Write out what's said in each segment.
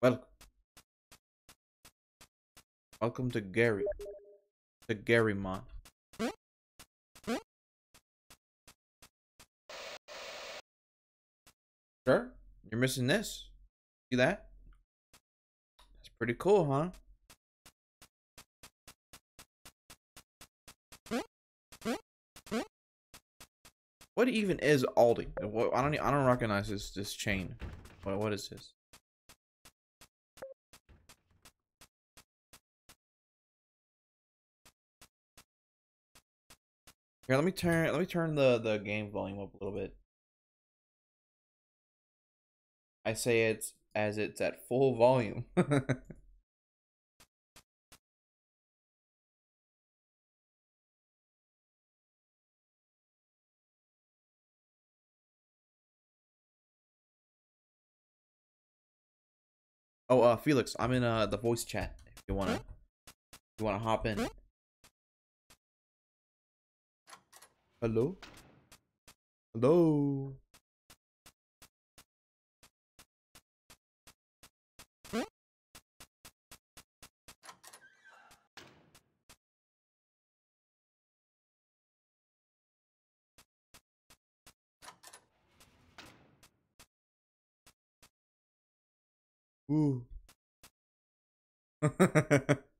Welcome. Welcome to Gary. The Gary Mon. Sure, you're missing this. See that? That's pretty cool, huh? What even is Aldi? Uh, what, I don't. I don't recognize this this chain. What what is this? Here, let me turn. Let me turn the the game volume up a little bit. I say it's as it's at full volume. oh, uh, Felix, I'm in uh the voice chat. If you wanna, if you wanna hop in. Hello. Hello. Ooh.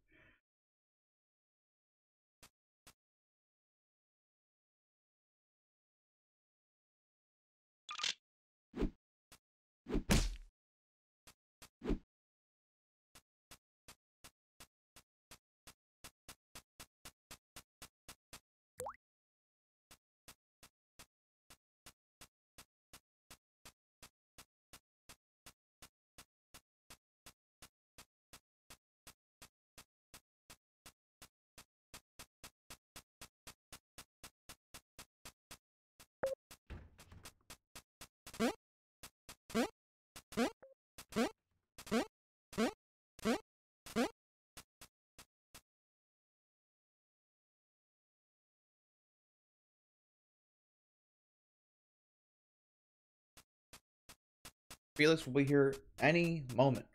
Felix will be here any moment.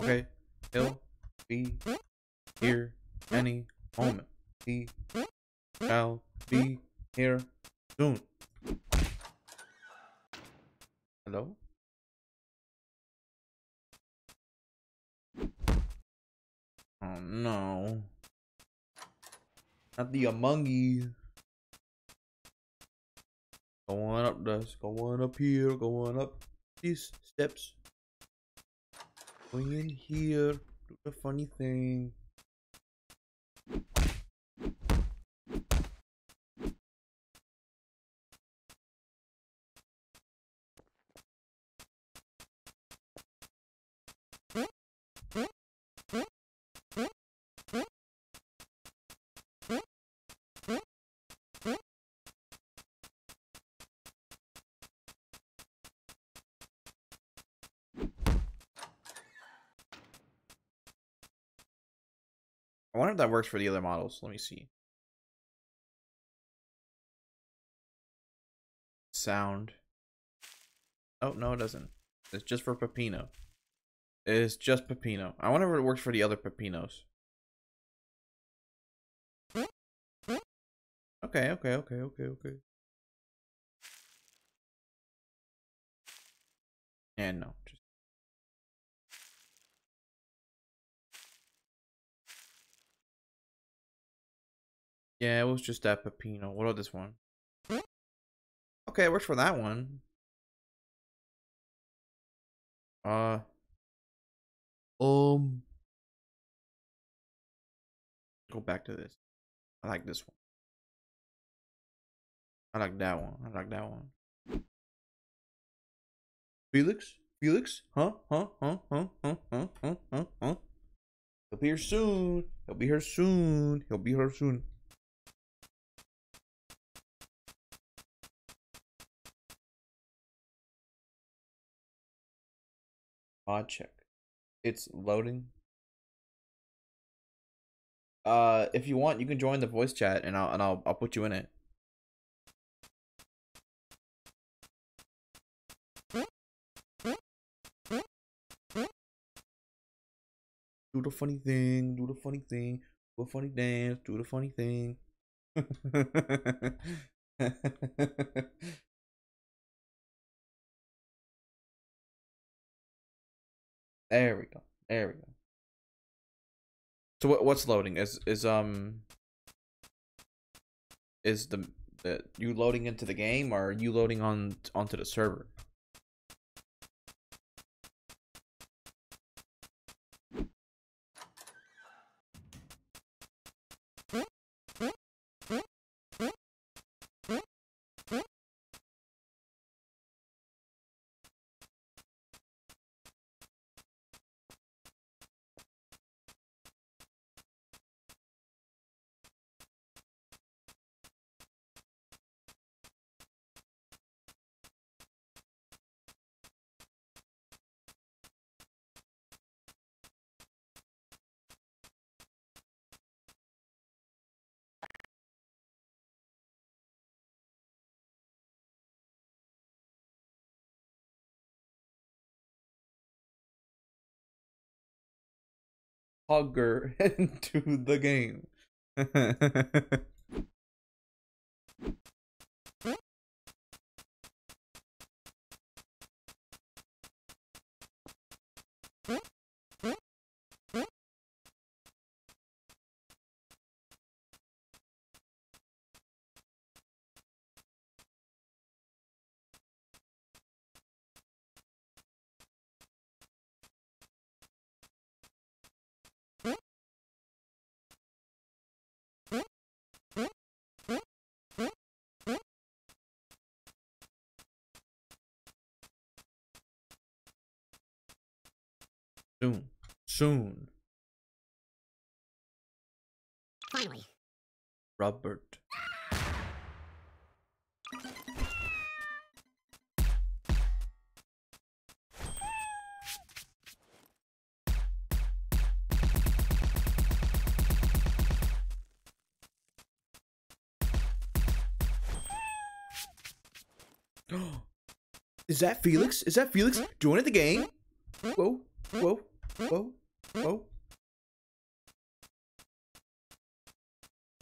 Okay? He'll be here any moment. He shall be here soon. Hello? Oh no. Not the Among. Going up this, going up here, going up these steps. Going in here, do the funny thing. If that works for the other models. Let me see. Sound. Oh, no, it doesn't. It's just for Peppino. It's just Peppino. I wonder if it works for the other Peppinos. Okay, okay, okay, okay, okay. And no, yeah, it was just that Peppino. What about this one? Okay, it works for that one. Uh. Um. Go back to this. I like this one. I like that one. I like that one. Felix? Felix? Huh? Huh? Huh? Huh? Huh? Huh? Huh? Huh? Huh? He'll be here soon. He'll be here soon. He'll be here soon. mod check. It's loading. Uh, if you want, you can join the voice chat, and I'll and I'll I'll put you in it. Do the funny thing, do the funny thing, do the funny dance, do the funny thing. there we go. There we go. So what what's loading? Is is um is the, the you loading into the game or are you loading on onto the server? Hugger into the game. Soon. Soon. Finally. Robert. Is that Felix? Is that Felix joining the game? Whoa, whoa, whoa, whoa.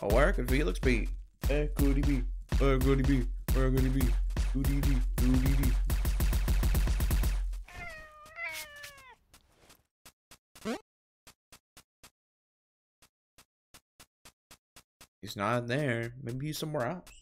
Oh, where could Felix be? Where could he be? Where could he be? Where could he be? Who dee dee? Who dee dee? He's not in there. Maybe he's somewhere else.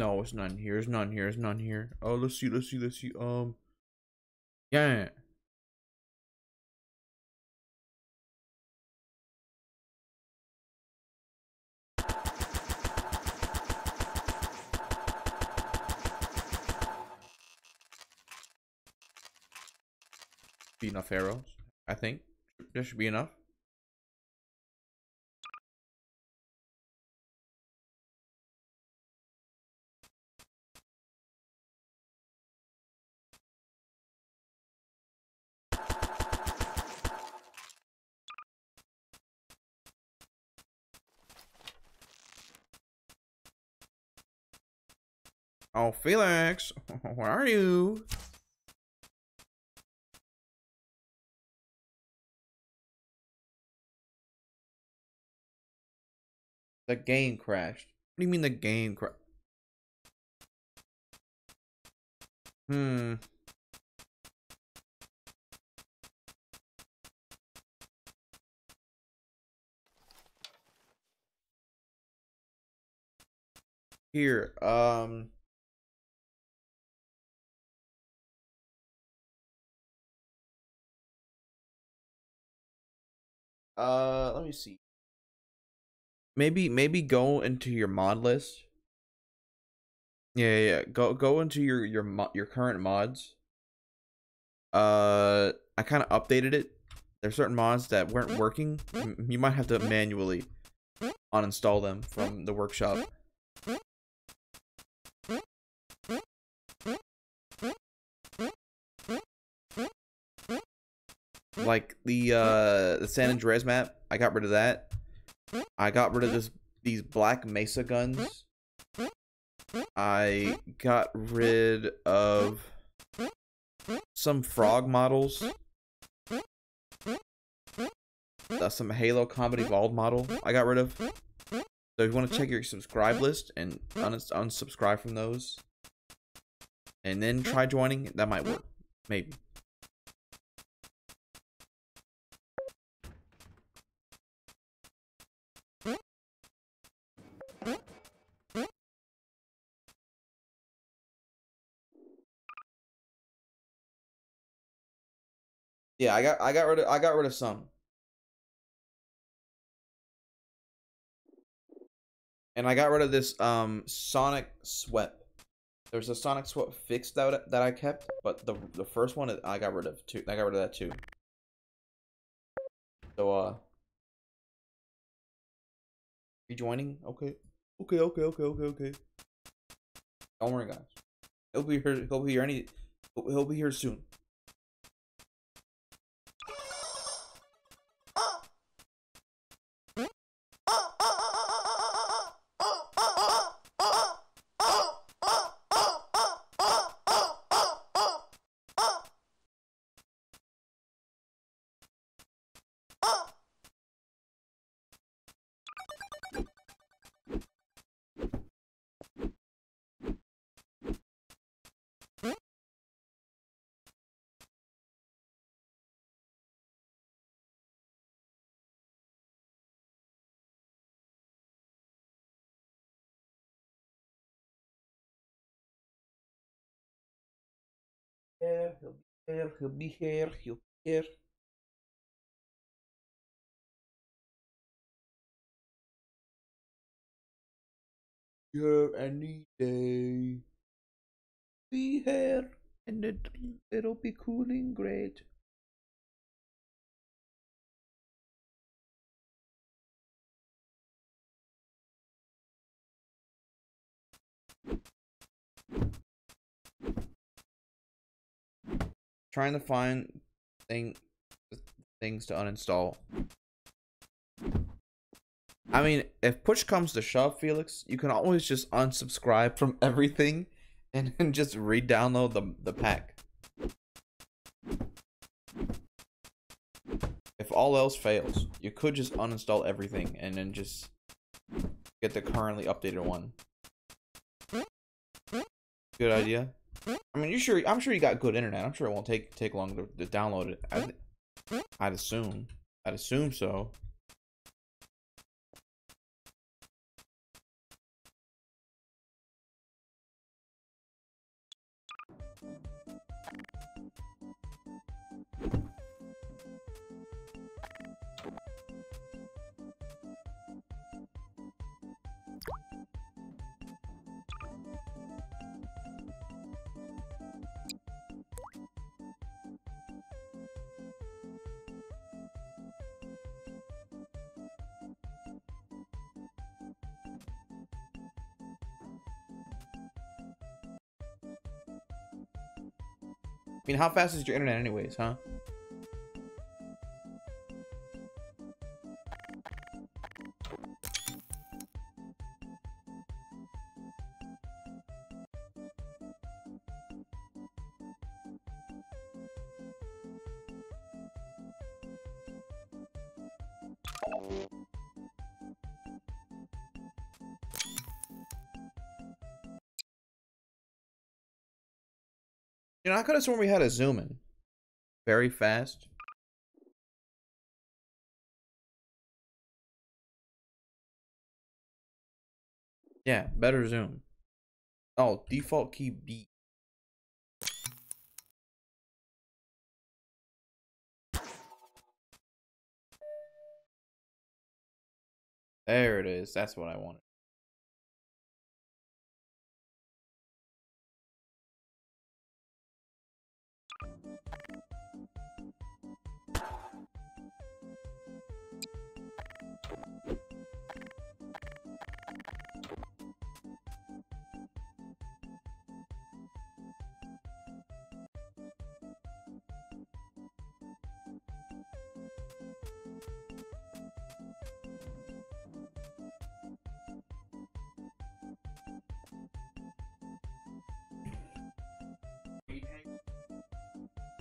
No, it's none here. It's none here. It's none here. Oh, let's see. Let's see. Let's see. Um, yeah. Be enough arrows. I think there should be enough. Oh, Felix, where are you? The game crashed. What do you mean the game crashed? Hmm. Here, um. Uh, let me see. Maybe maybe go into your mod list. Yeah, yeah. Go go into your your your current mods. Uh, I kind of updated it. There's certain mods that weren't working. You might have to manually uninstall them from the workshop. Like the uh the San Andreas map, I got rid of that. I got rid of this these black mesa guns. I got rid of some frog models. Uh, some Halo Combat Evolved model I got rid of. So if you want to check your subscribe list and uns unsubscribe from those, and then try joining, that might work. Maybe. Yeah, I got I got rid of I got rid of some. And I got rid of this um Sonic Sweat. There's a Sonic Sweat fixed that that I kept, but the the first one I got rid of too. I got rid of that too. So uh rejoining? Okay. Okay, okay, okay, okay, okay. Don't worry guys. He'll be here he'll be here any he'll be here soon. Here, he'll be here, he'll be here, he'll be here. Here any day. Be here and it, it'll be cooling great. Trying to find thing things to uninstall. I mean, if push comes to shove, Felix, you can always just unsubscribe from everything and then just re-download the the pack. If all else fails, you could just uninstall everything and then just get the currently updated one. Good idea. I mean, you sure? I'm sure you got good internet. I'm sure it won't take take long to, to download it. I, I'd assume. I'd assume so. Mean, how fast is your internet anyways, huh? You know, I could have sworn we had a zoom in. Very fast. Yeah, better zoom. Oh, default key B. There it is. That's what I wanted.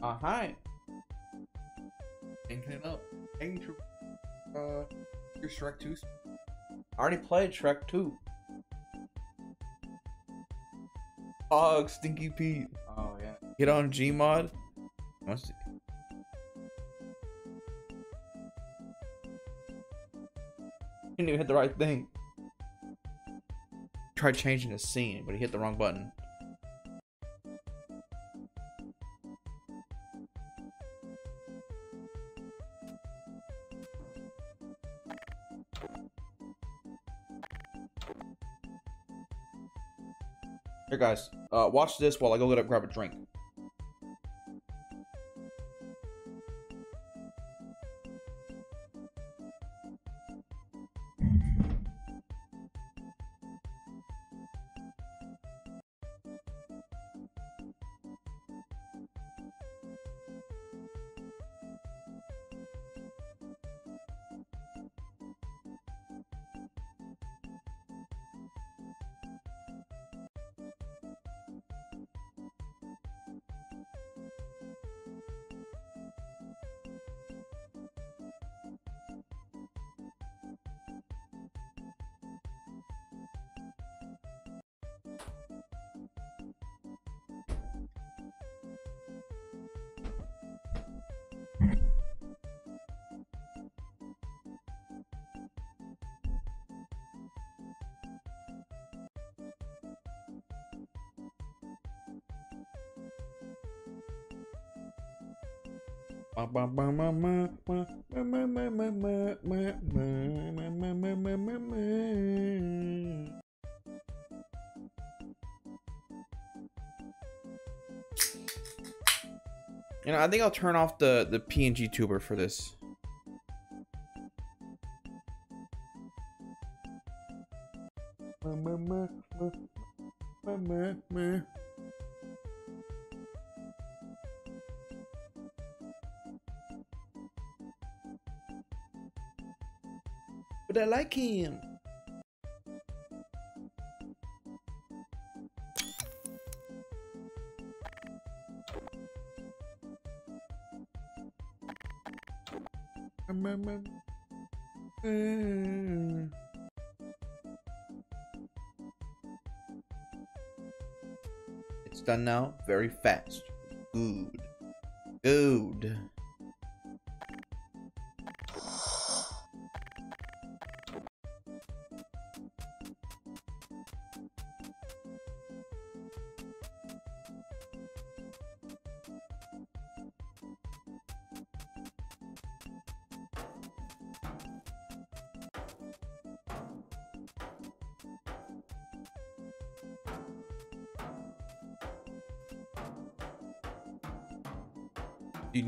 Uh, hi. Thinking it up. Hey, uh, your Shrek 2. I already played Shrek 2. Hog, Stinky Pete. Oh yeah. Get on Gmod. Let's see. Didn't even hit the right thing. Tried changing the scene, but he hit the wrong button. Guys. Uh, watch this while I go get up grab a drink. You know, I think I'll turn off the the PNG tuber for this. I like him. It's done now very fast. Good. Good.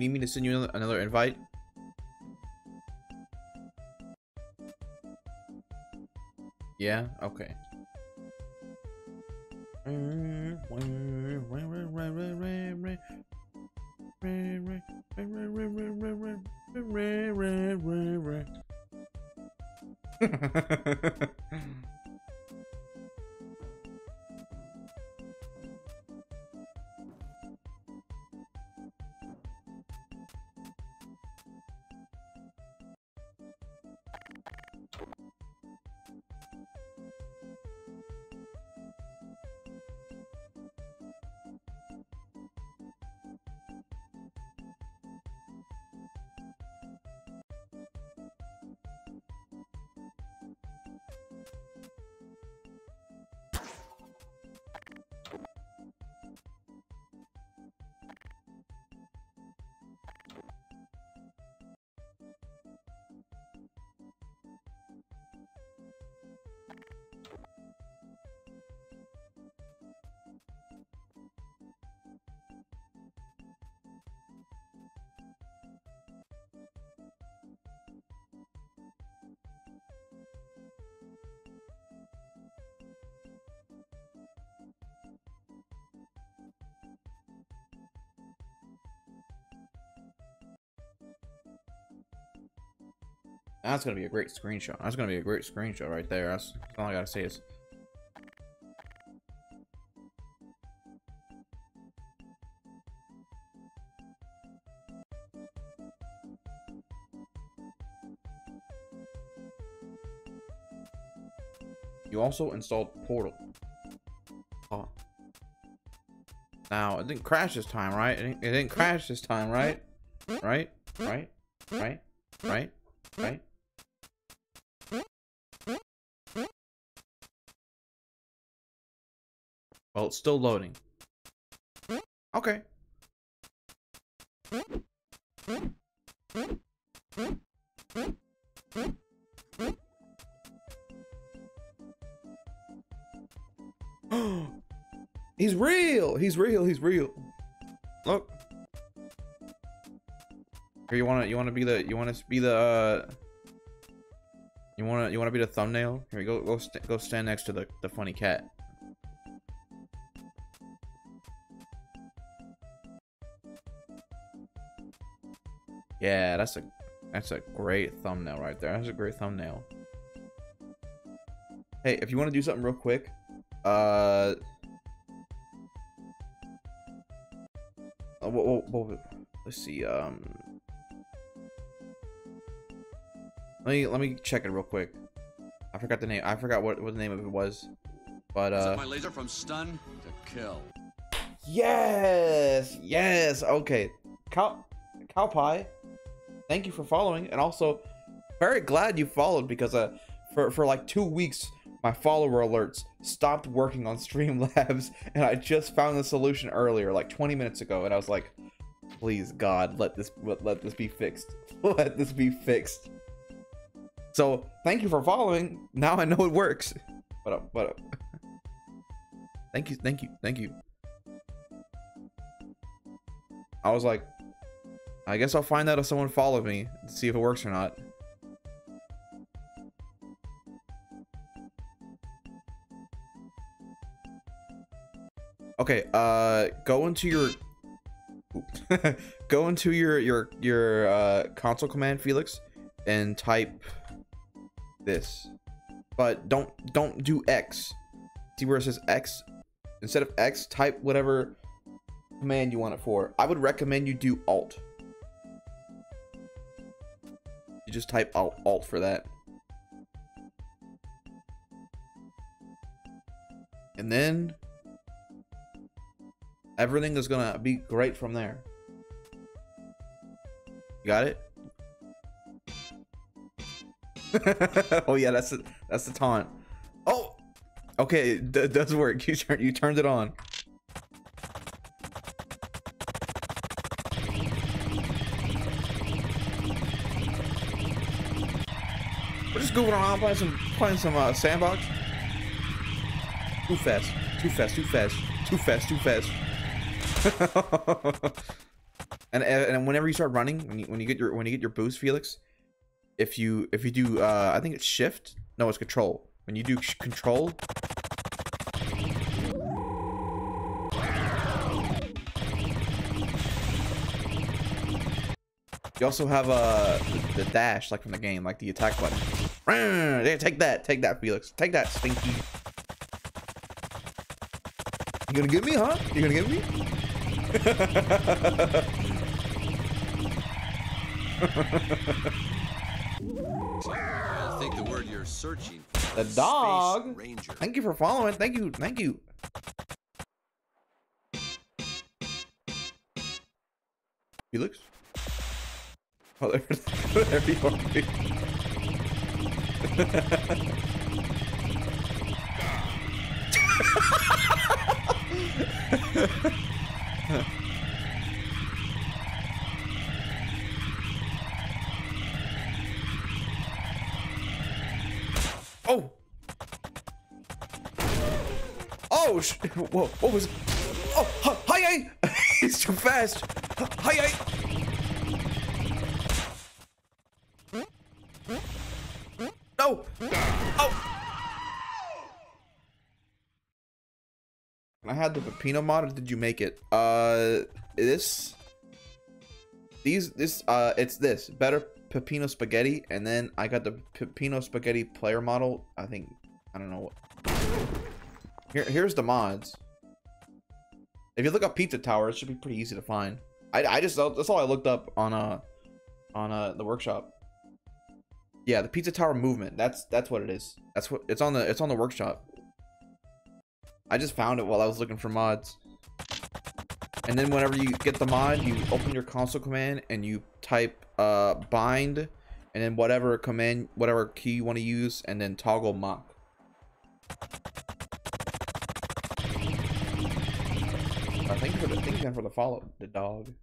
Need me to send you another- another invite? Yeah? Okay. That's gonna be a great screenshot. That's gonna be a great screenshot right there. That's, all I gotta say is. You also installed Portal. Oh. Now, it didn't crash this time, right? It didn't, it didn't crash this time? Right? Right? Right? Right? Right? It's still loading. Okay. he's real. He's real. He's real. Look. Here, you wanna you wanna be the you wanna be the uh, you wanna you wanna be the thumbnail? Here, go go st go stand next to the the funny cat. That's a that's a great thumbnail right there. That's a great thumbnail. Hey, if you want to do something real quick, uh, uh what, let's see. Um, let me let me check it real quick. I forgot the name. I forgot what what the name of it was, but uh. my laser from stun to kill. Yes, yes. Okay, cow cow pie. Thank you for following, and also very glad you followed because uh for for like two weeks my follower alerts stopped working on Streamlabs, and I just found the solution earlier, like 20 minutes ago, and I was like, please God, let this let this be fixed. let this be fixed. So thank you for following. Now I know it works. But uh, but uh, thank you, thank you, thank you. I was like, I guess I'll find out if someone followed me to see if it works or not. Okay, uh, go into your, go into your, your, your, uh, console command, Felix, and type this. But don't, don't do X. See where it says X? Instead of X, type whatever command you want it for. I would recommend you do Alt. You just type Alt, Alt for that. And then Everything is gonna be great from there. Got it? oh yeah, that's the, that's the taunt. Oh, okay, it does work. You turn you turned it on. We're just goofing around playing some playing some uh, sandbox. Too fast, too fast, too fast, too fast, too fast. and and whenever you start running, when you when you get your when you get your boost, Felix, if you if you do, uh, I think it's shift. No, it's control. When you do control. You also have uh the, the dash like from the game, like the attack button. Take that, take that, Felix. Take that, Stinky. You gonna get me, huh? You gonna get me? I think the word you're searching for. The dog. Ranger. Thank you for following. Thank you. Thank you. Felix? Oh, there, there you are. Oh! Oh, Whoa, what was... Oh, hi, hi, He's too fast! Hi, hi! No! Oh! I had the Peppino mod, or did you make it? Uh, this, these, this, uh, it's this better, Peppino Spaghetti, and then I got the Peppino Spaghetti player model. I think I don't know what. Here, here's the mods. If you look up Pizza Tower, it should be pretty easy to find. I, I just that's all I looked up on uh on uh the workshop. Yeah, the Pizza Tower movement. That's that's what it is. That's what it's on the it's on the workshop. I just found it while I was looking for mods. And then whenever you get the mod, you open your console command and you type uh bind and then whatever command whatever key you want to use and then toggle mock. I think for the I think for the follow the dog.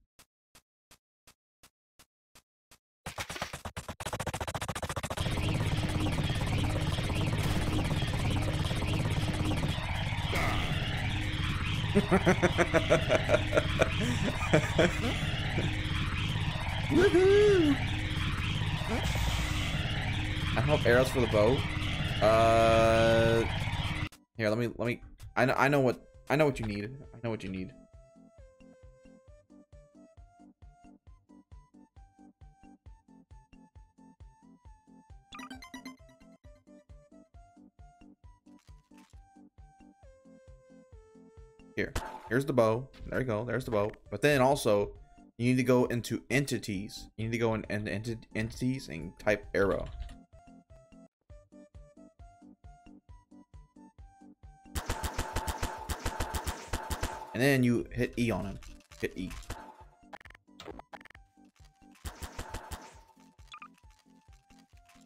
I hope arrows for the bow. Uh, here, let me let me. I know I know what I know what you need. I know what you need. Here, here's the bow. There you go. There's the bow. But then also, you need to go into entities. You need to go in, into enti entities and type arrow. And then you hit E on him. Hit E.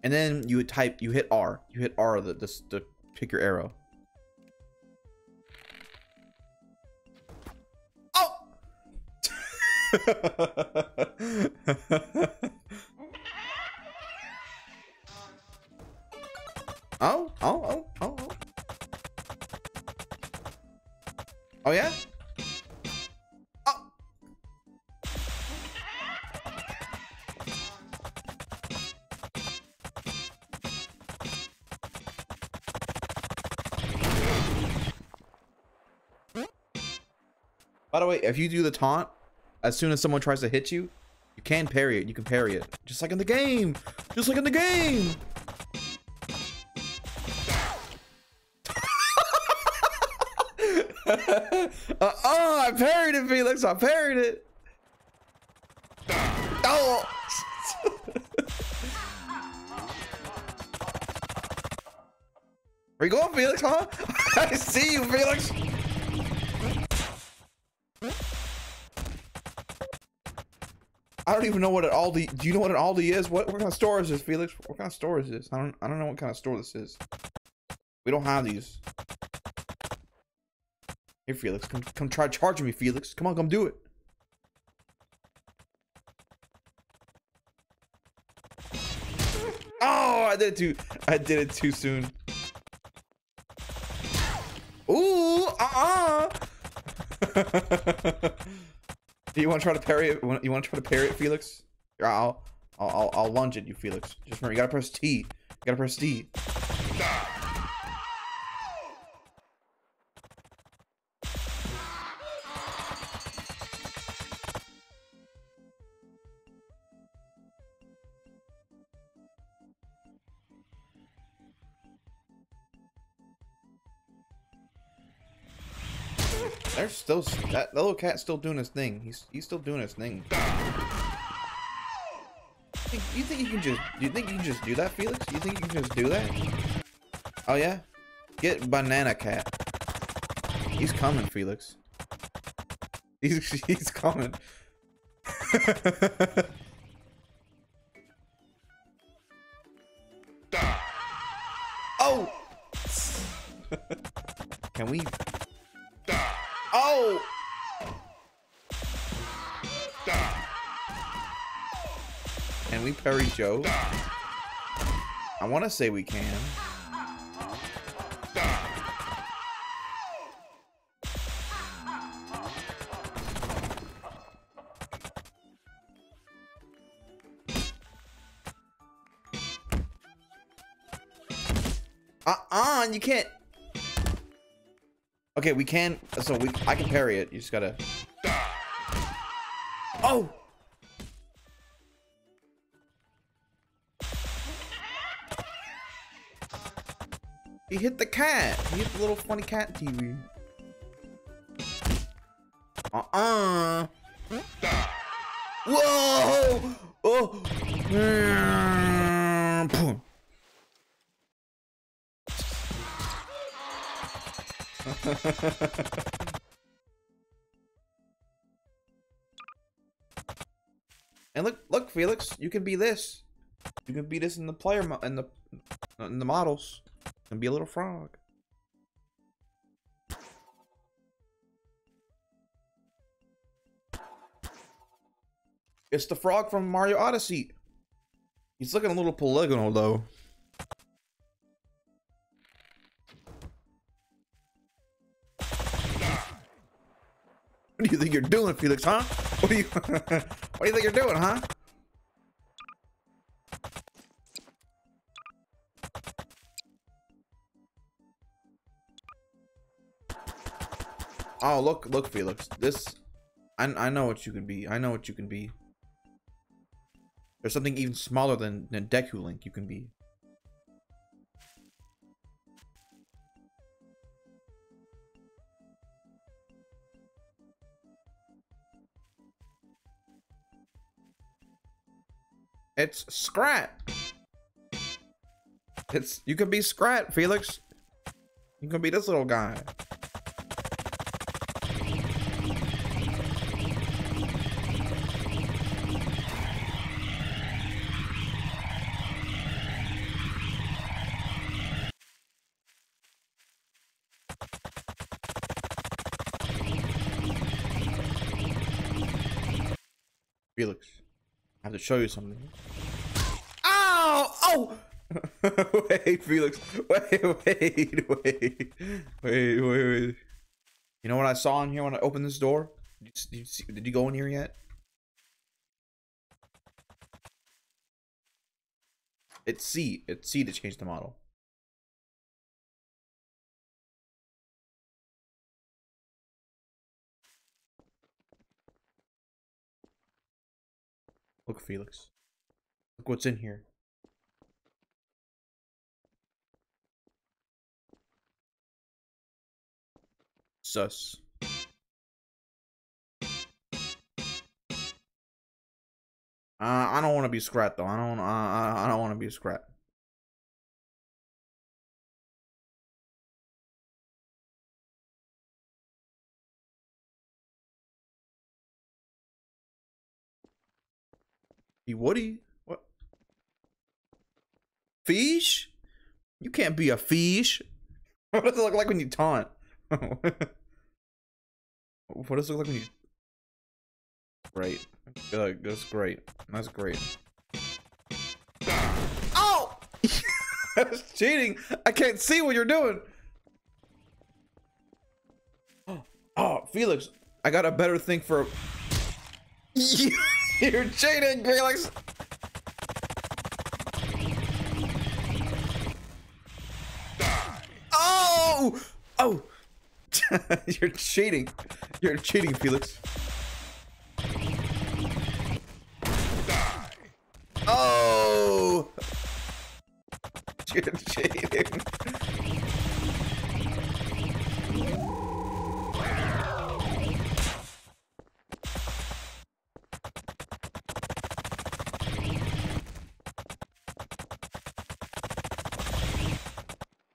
And then you type, you hit R. You hit R the, the pick your arrow. oh, oh, oh, oh, oh. Oh yeah? Oh. By the way, if you do the taunt, as soon as someone tries to hit you, you can parry it. You can parry it. Just like in the game. Just like in the game. uh oh, I parried it, Felix. I parried it. Oh. Where you going, Felix? Huh? I see you, Felix. I don't even know what an Aldi. Do you know what an Aldi is? What, what kind of store is this, Felix? What kind of store is this? I don't. I don't know what kind of store this is. We don't have these. Here, Felix, come come try charging me, Felix. Come on, come do it. Oh, I did it too. I did it too soon. Ooh, uh-uh. You want to try to parry it? You want to try to parry it, Felix? I'll, I'll, I'll lunge at you, Felix. Just remember, you gotta press T. You gotta press T. still that little cat's still doing his thing. He's he's still doing his thing. You think you can just you think you can just do that, Felix? You think you can just do that? Oh yeah? Get banana cat. He's coming, Felix. He's he's coming. Joe? I want to say we can. Uh-uh, you can't... Okay, we can. So we, I can parry it. You just gotta. Hit the cat. He hit the little funny cat TV. Uh-uh. Whoa! Oh! And look, look, Felix, you can be this. You can be this in the player in the in the models. Can be a little frog. It's the frog from Mario Odyssey. He's looking a little polygonal though. What do you think you're doing, Felix, huh? What do you What do you think you're doing, huh? Oh, look, look, Felix. This I I know what you can be. I know what you can be. There's something even smaller than, than Deku Link you can be. It's Scrat. It's you can be Scrat, Felix. You can be this little guy. Felix, I have to show you something. Ow! Oh! wait, Felix. Wait, wait, wait. Wait, wait, wait. You know what I saw in here when I opened this door? Did you, did you, see, did you go in here yet? It's C. It's C to change the model. Look, Felix. Look what's in here. Sus. Uh, I don't want to be Scrat though. I don't. Uh, I don't want to be Scrat. Be Woody? What? Fish? You can't be a fish. What does it look like when you taunt? what does it look like when you... Great. Good. That's great. That's great. Oh! That's cheating. I can't see what you're doing. Oh, Felix, I got a better thing for... You're cheating, Felix. Oh! Oh! You're cheating. You're cheating, Felix. Oh! You're cheating.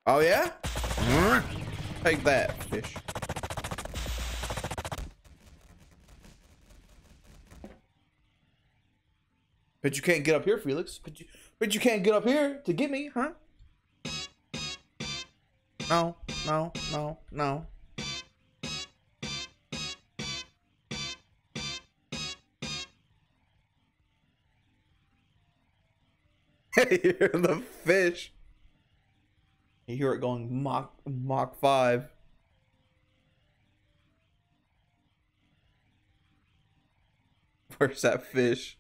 Oh yeah? Take that, fish. But you can't get up here, Felix. But you, but you can't get up here to get me, huh? No, no, no, no. You're the fish. You hear it going Mach Mach five. Where's that fish?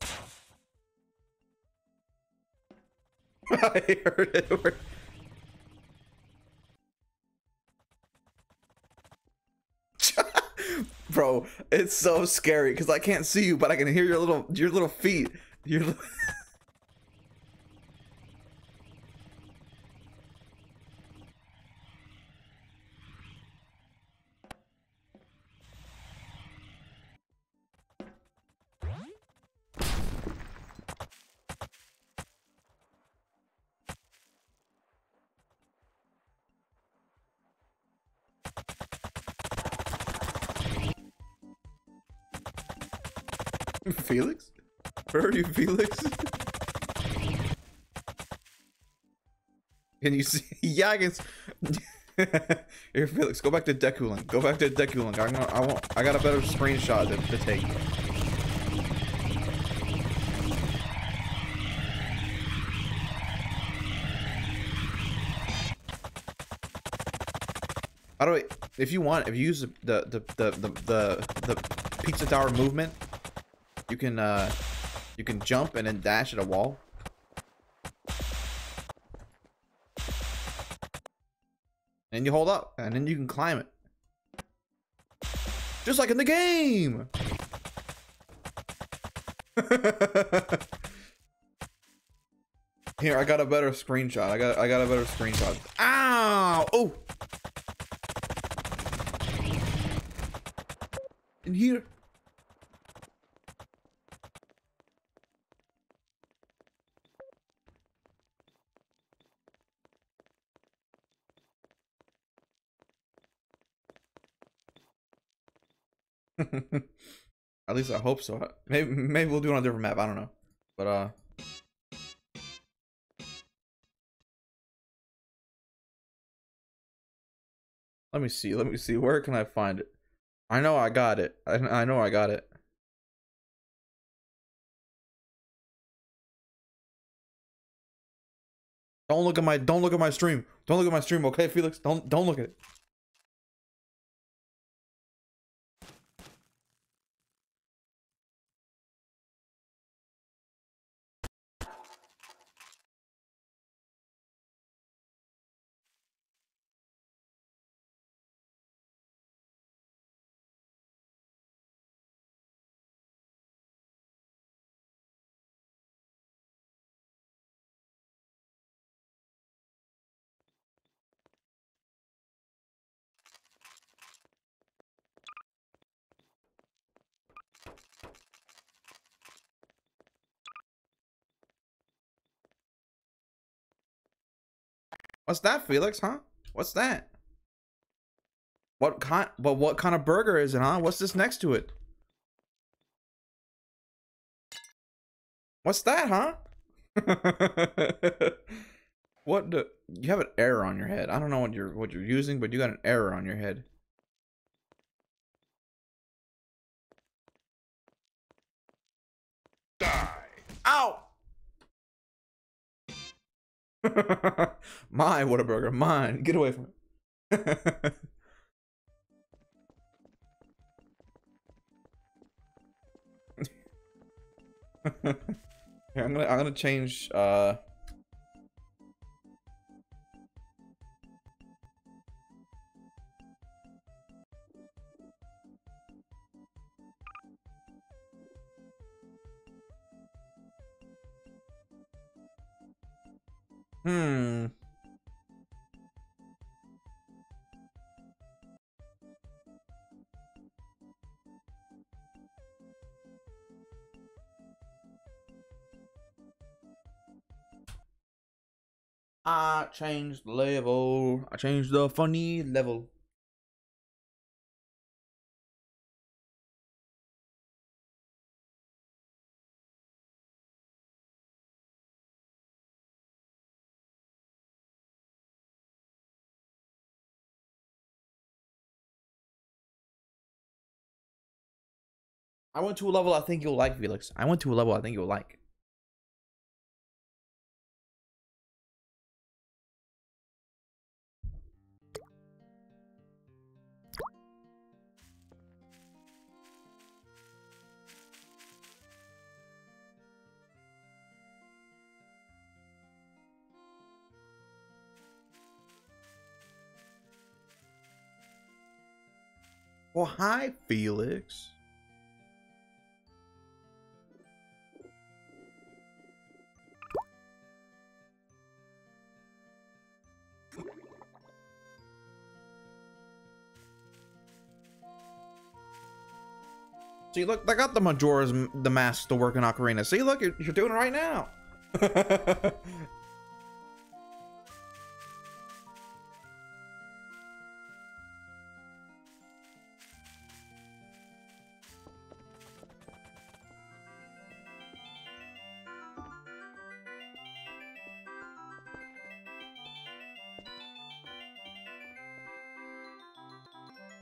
I heard it. Bro, it's so scary because I can't see you, but I can hear your little your little feet. You're. Felix? Where are you, Felix? Can you see? Yeah, I can. s- Here, Felix, go back to Deku Link. Go back to Deku Link. I'm gonna, I want. I got a better screenshot to, to take. By the way, if you want, if you use the the the the the, the pizza tower movement, you can uh you can jump and then dash at a wall. And you hold up, and then you can climb it. Just like in the game! Here, I got a better screenshot. I got I got a better screenshot. Ow! Oh! In here. At least I hope so. Maybe maybe we'll do it on a different map. I don't know. But uh Let me see. Let me see. Where can I find it? I know I got it. I, I know I got it. Don't look at my don't look at my stream. Don't look at my stream, okay, Felix? Don't don't look at it. What's that, Felix? Huh? What's that? What kind? But what kind of burger is it, huh? What's this next to it? What's that, huh? what the? You have an error on your head. I don't know what you're what you're using, but you got an error on your head. Die. Ow! mine, Whataburger, mine. Get away from it. I'm gonna I'm gonna change uh Hmm. I changed the level. I changed the funny level. I went to a level I think you'll like, Felix. I went to a level I think you'll like. Well, hi, Felix. See, look, I got the Majora's the mask to work in Ocarina. See, look, you're, you're doing it right now.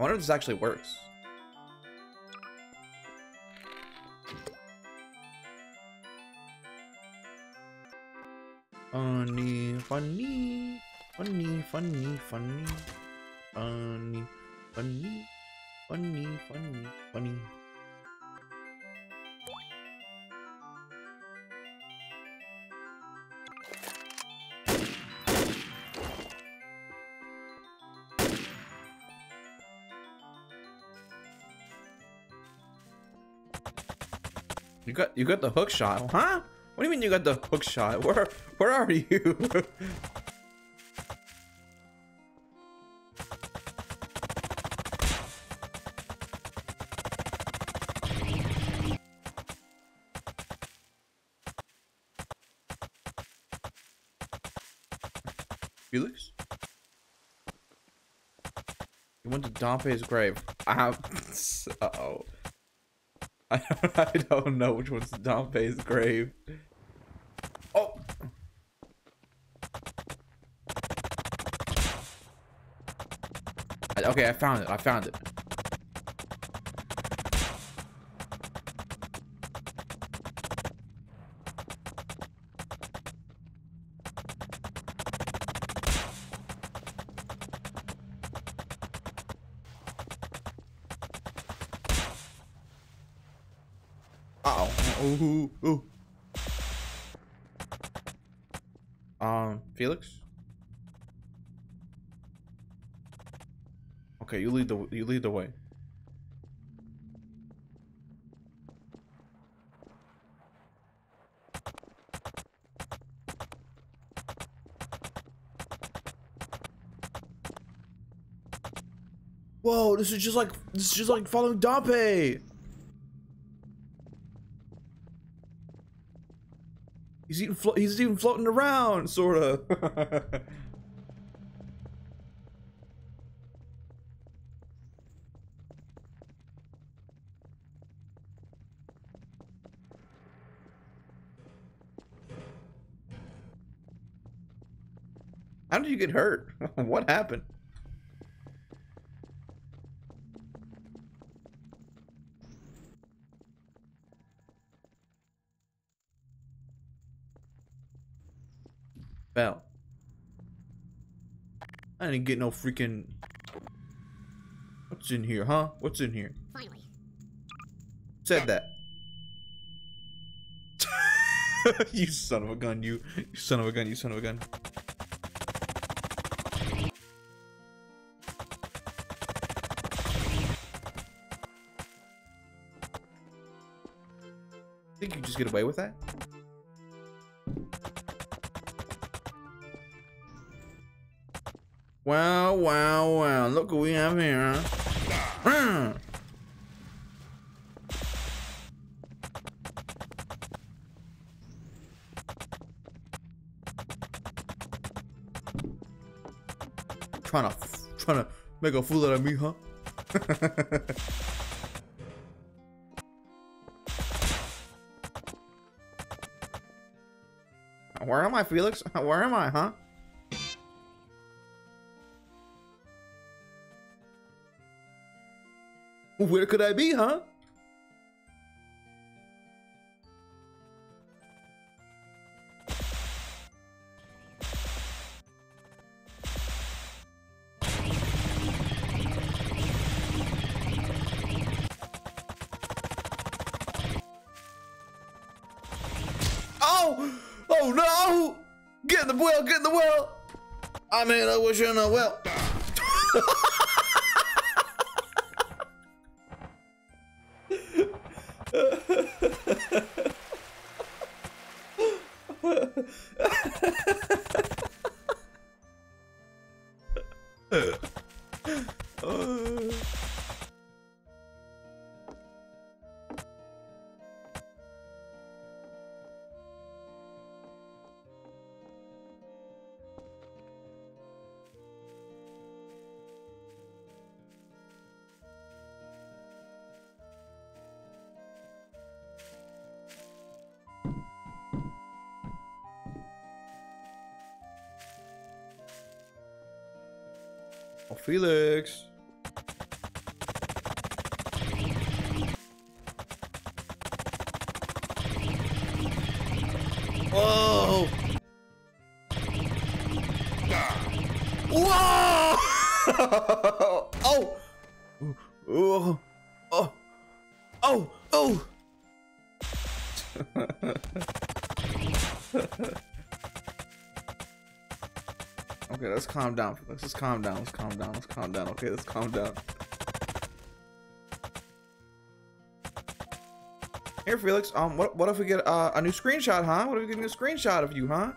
I wonder if this actually works. Funny, funny, funny, funny, funny, funny, funny, funny, funny, funny. You got you got the hook shot, huh? What do you mean you got the hook shot? Where where are you? Felix? You went to Dampé's grave. Uh oh. I don't, I don't know which one's Dampé's grave. Okay, I found it. I found it. The you lead the way. Whoa, this is just like this is just like following Dampé. He's even he's even floating around, sort get hurt? what happened? Bell. I didn't get no freaking. What's in here, huh? What's in here? Finally. Said that. you son of a gun, you. You son of a gun, you son of a gun. Get away with that? Wow, wow, wow. Look what we have here. huh? Trying to, trying to make a fool out of me, huh? I, Felix? Where am I, huh? Where could I be, huh? man, wish you your name? Well, Felix. Calm down. Let's just calm down. Let's calm down. Let's calm down. Okay, let's calm down. Here, Felix. Um, what what if we get uh, a new screenshot, huh? What if we get a new screenshot of you, huh?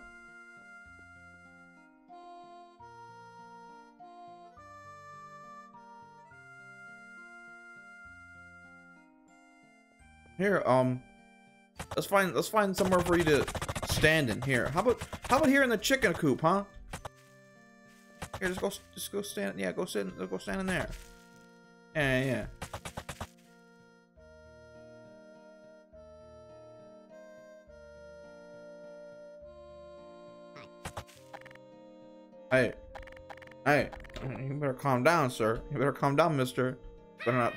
Here, um, let's find let's find somewhere for you to stand in. Here, how about how about here in the chicken coop, huh? Here, just go just go stand. Yeah, go sit. Go stand in there. Yeah, yeah. Hey, hey, you better calm down, sir. You better calm down, mister. Better not.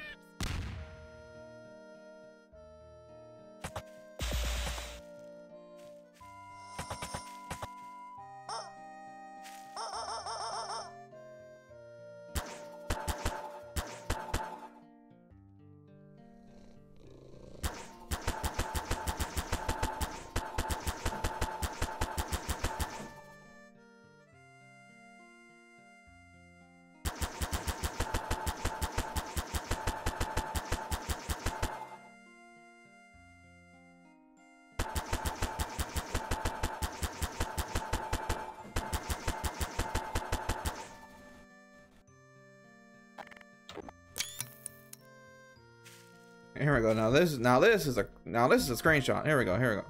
Here we go. Now this is now this is a now this is a screenshot. Here we go. Here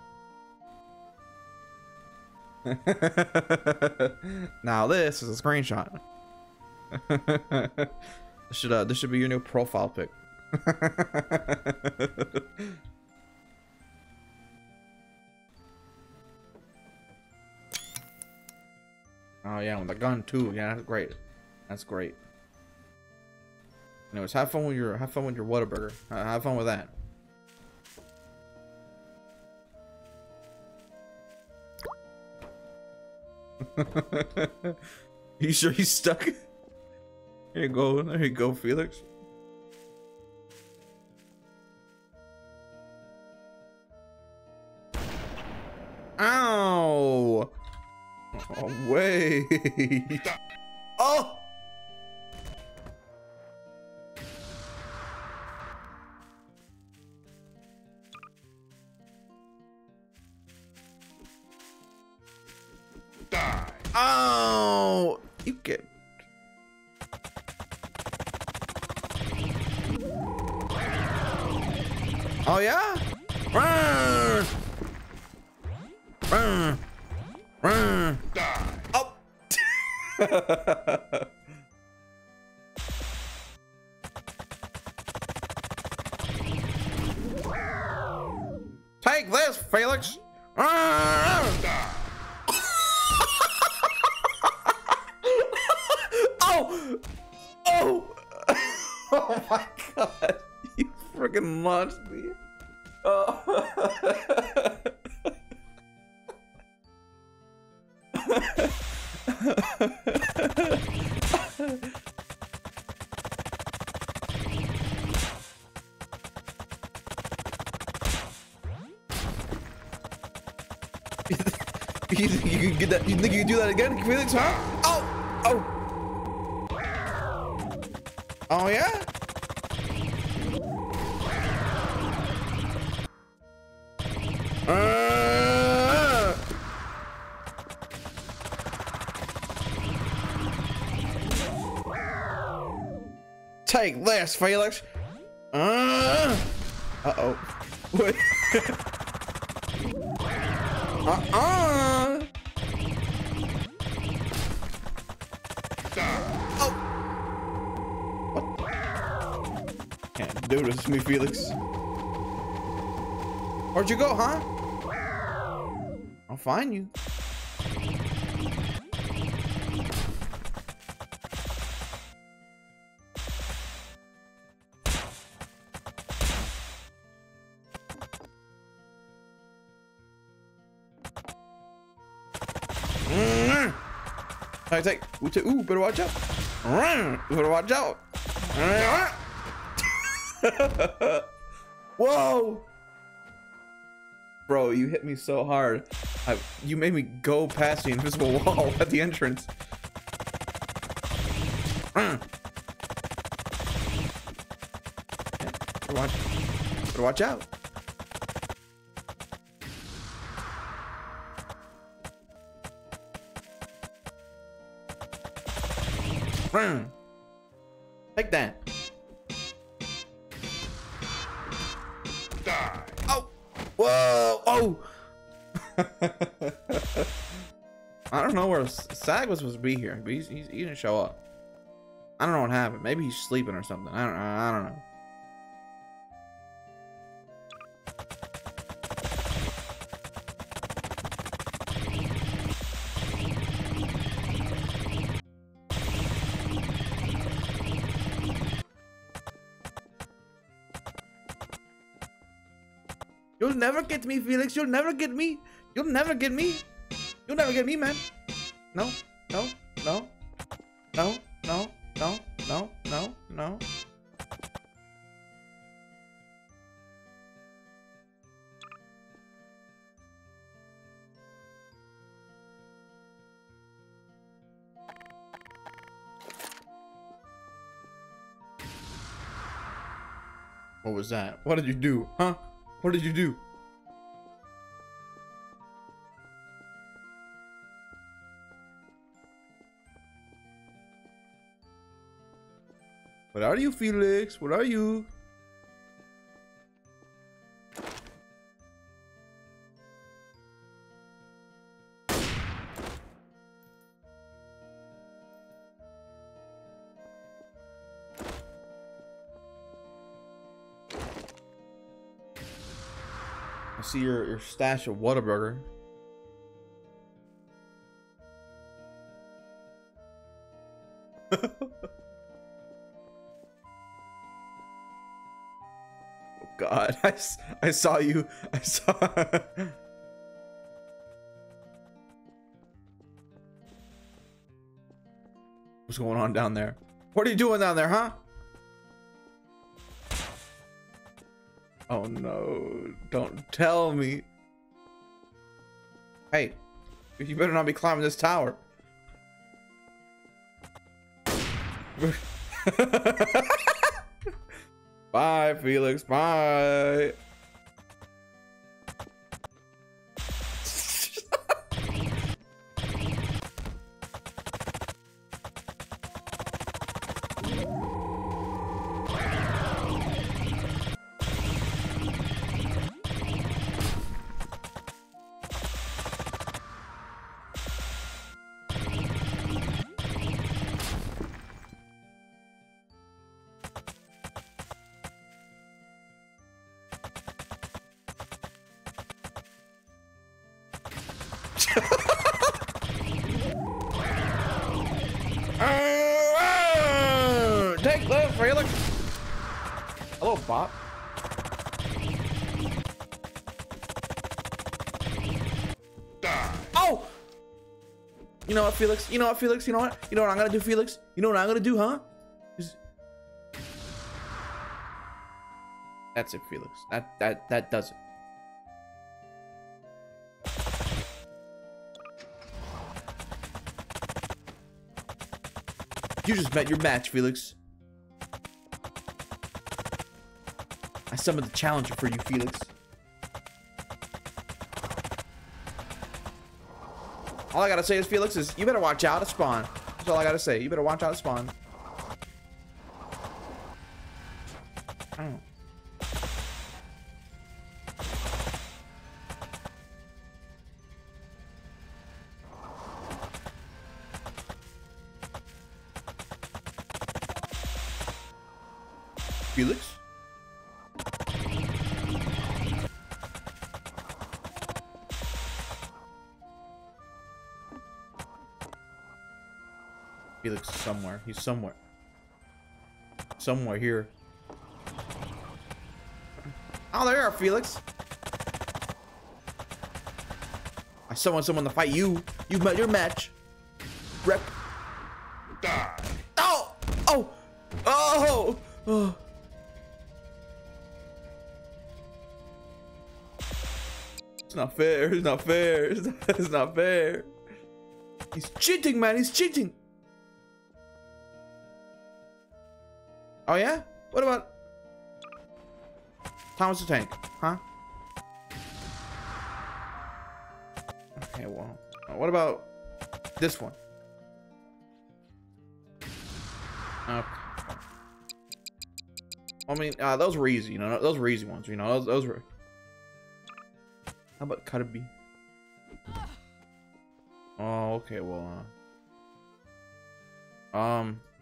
we go. now this is a screenshot. this should uh this should be your new profile pic. oh yeah, with the gun too. Yeah, that's great. That's great. Anyways, have fun with your have fun with your Whataburger. Uh, have fun with that. you sure he's stuck? Here you go. There you go, Felix. Ow! Oh, wait. this, Felix. Uh oh. Wait. uh uh. Can't do this me, Felix. Where'd you go, huh? I'll find you. We take. Ooh, better watch out. Better watch out. Whoa. Bro, you hit me so hard. I, you made me go past the invisible wall at the entrance. Watch. Watch out. Run. Take that. Die. Oh! Whoa! Oh! I don't know where Sag was supposed to be here, but he's, he's, he didn't show up. I don't know what happened. Maybe he's sleeping or something. I don't. I don't know. Felix. You'll never get me. You'll never get me. You'll never get me, man. No, no, no, no, no, no, no, no, no. What was that? What did you do? Huh? What did you do? Are you, Felix? What are you? I see your, your stash of Whataburger. I, I saw you. I saw. What's going on down there? What are you doing down there, huh? Oh no, don't tell me. Hey, you better not be climbing this tower. bye, Felix. Bye. Felix? You know what, Felix? You know what? You know what I'm gonna do, Felix? You know what I'm gonna do, huh? That's it, Felix. That that that does it. You just met your match, Felix. I summoned the challenger for you, Felix. All I gotta say is, Felix, is you better watch out at spawn. That's all I gotta say. You better watch out at spawn. Oh. Felix? Somewhere. He's somewhere. Somewhere here. Oh, there you are, Felix. I summoned someone to fight you. You've met your match. Rep Die. Oh! Oh! Oh! Oh! It's not fair. It's not fair. It's not fair. He's cheating, man. He's cheating. Oh, yeah? What about Thomas the Tank? Huh? Okay, well. What about this one? Okay. I mean, uh, those were easy, you know. Those were easy ones, you know. Those, those were. How about cut a B? Oh, okay. Well, uh, um, uh,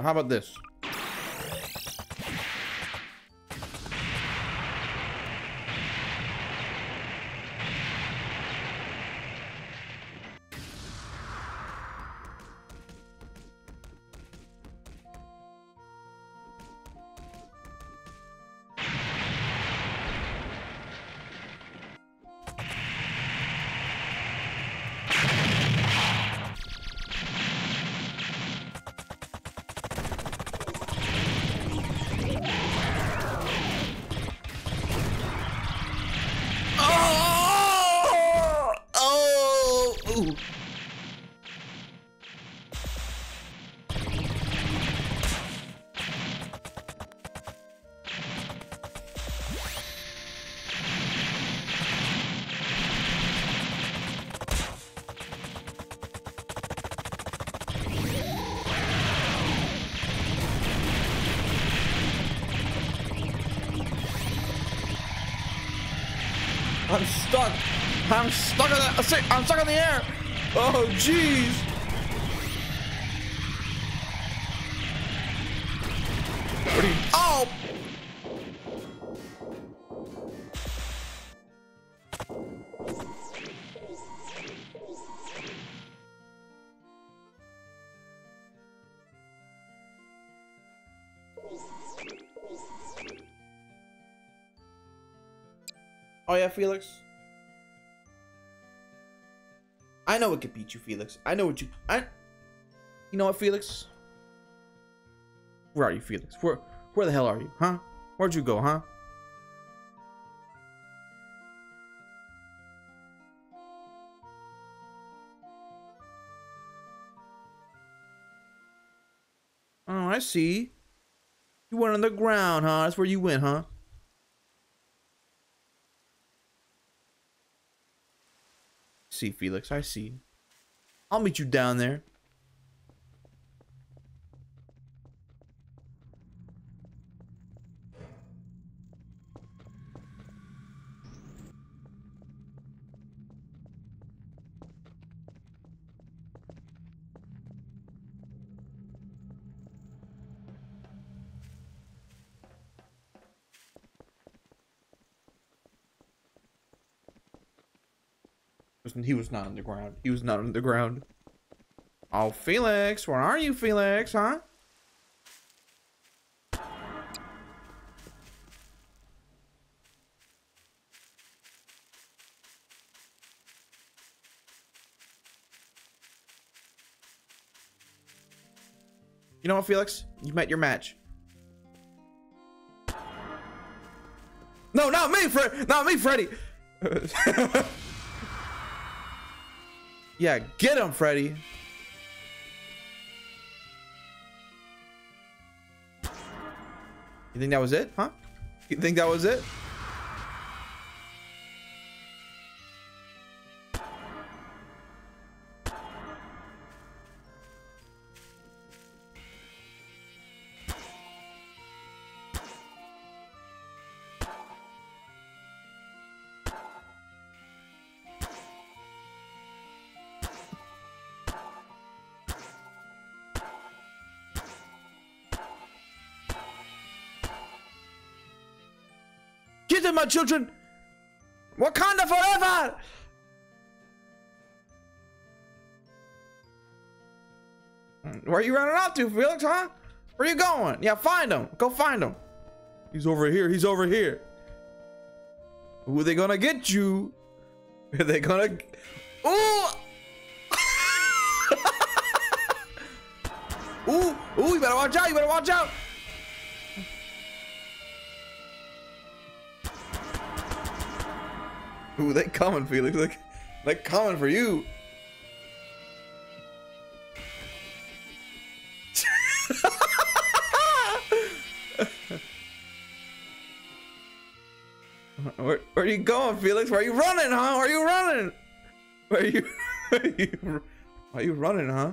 how about this? Oh, jeez. What are you? Oh. Oh yeah, Felix. Could beat you, Felix. I know what you. I. You know what, Felix? Where are you, Felix? Where Where the hell are you, huh? Where'd you go, huh? Oh, I see. You went on the ground, huh? That's where you went, huh? see, Felix. I see. I'll meet you down there. He was not on the ground. He was not on the ground. Oh, Felix, where are you, Felix? Huh? You know what, Felix? You met your match. No, not me, Fred. Not me, Freddy. yeah, get him, Freddy. You think that was it, huh? You think that was it? My children! Wakanda forever! Where are you running off to, Felix, huh? Where are you going? Yeah, find him. Go find him. He's over here. He's over here. Who are they gonna get you? Are they gonna... Ooh! Ooh, ooh, you better watch out. You better watch out. Ooh, they coming, Felix. They, they coming for you. Where, where are you going, Felix? Where are you running, huh? Where are you running? Where are you? Where are you, why are you running, huh?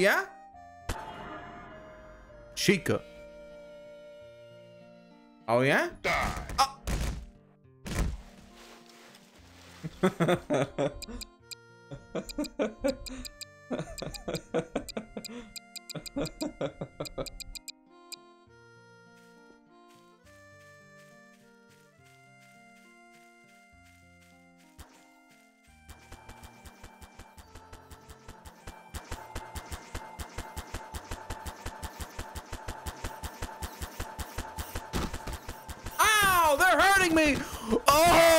yeah? Chica. Oh, yeah? Oh. Hurting me! Oh!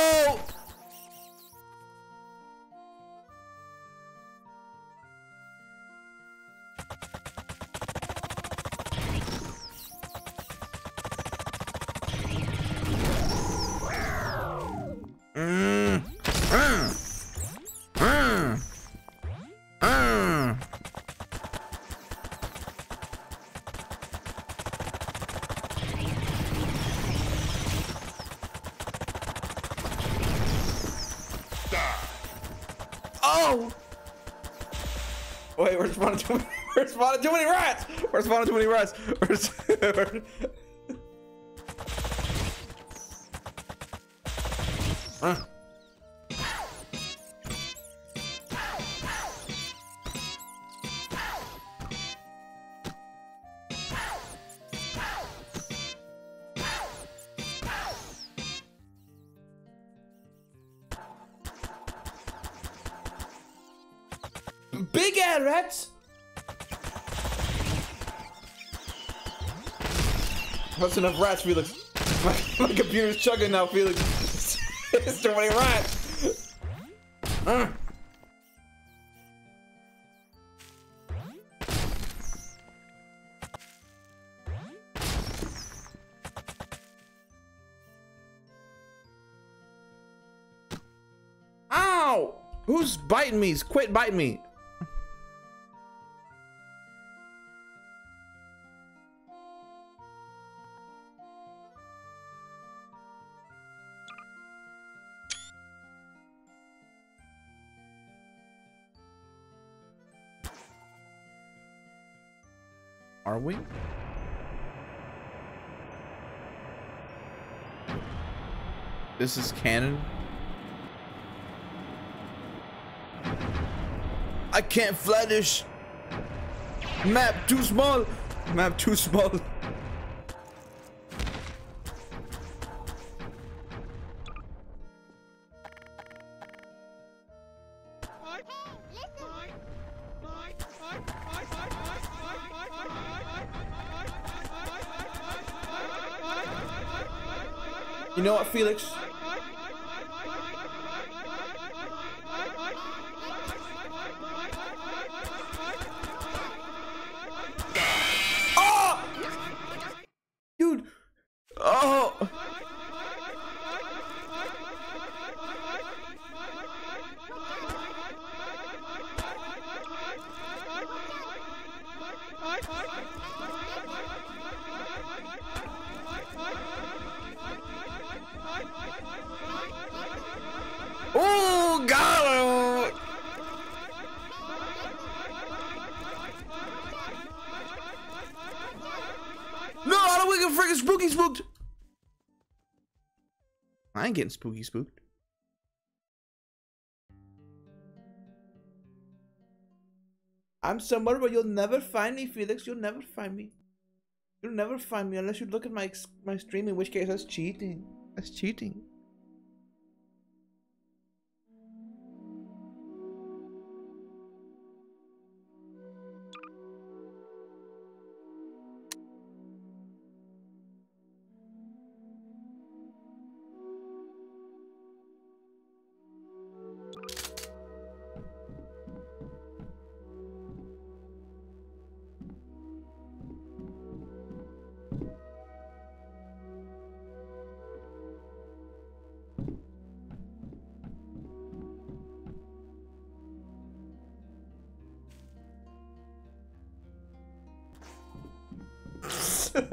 We're spawning too many rats. We're spawning too many rats. We're, Enough rats, Felix. My, my computer's chugging now, Felix. it's too many rats. Ow! Who's biting me? Quit biting me. This is canon? I can't fly. Map too small. Map too small. You know what, Felix? Ain't getting spooky spooked. I'm somewhere where you'll never find me, Felix. You'll never find me. You'll never find me unless you look at my my stream, in which case that's cheating. That's cheating.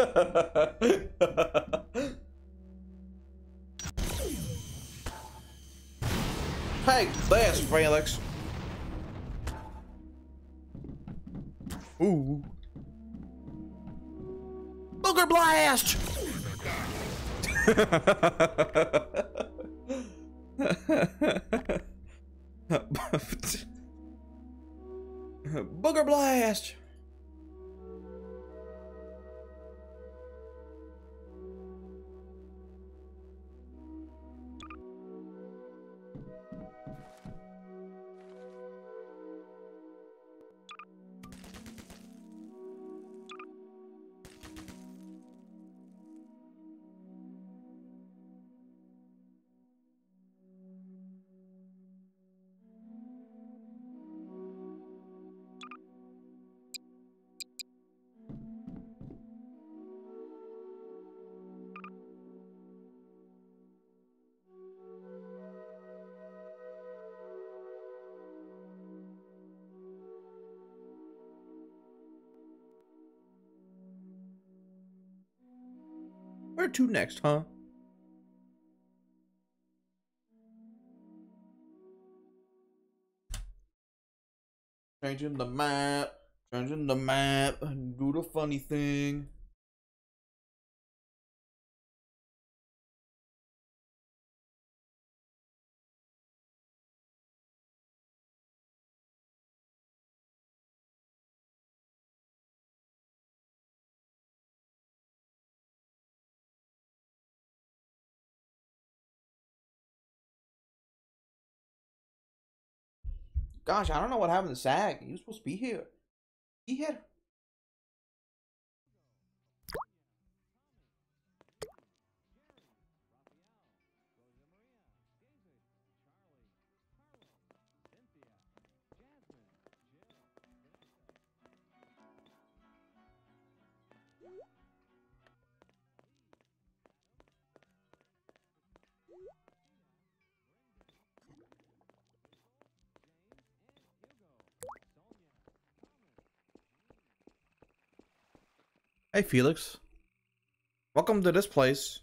hey, that's Felix. Ooh. Booger blast! Where to next, huh? Changing the map, changing the map, do the funny thing. Gosh, I don't know what happened to Sag. He was supposed to be here. He here. Hey, Felix. Welcome to this place.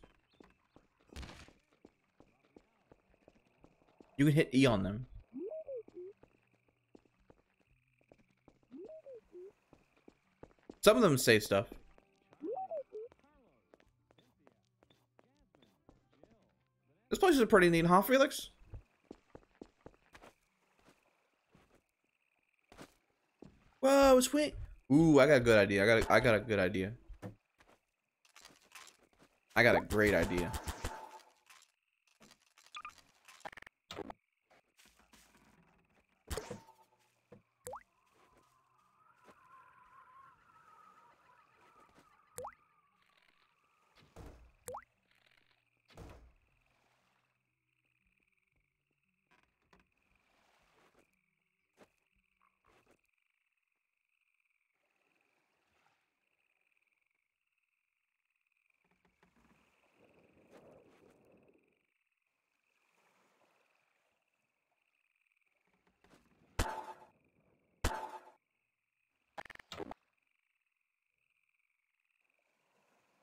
You can hit E on them. Some of them say stuff. This place is pretty neat, huh, Felix? Whoa, it's sweet. Ooh, I got a good idea. I got a, I got a good idea. I got a great idea.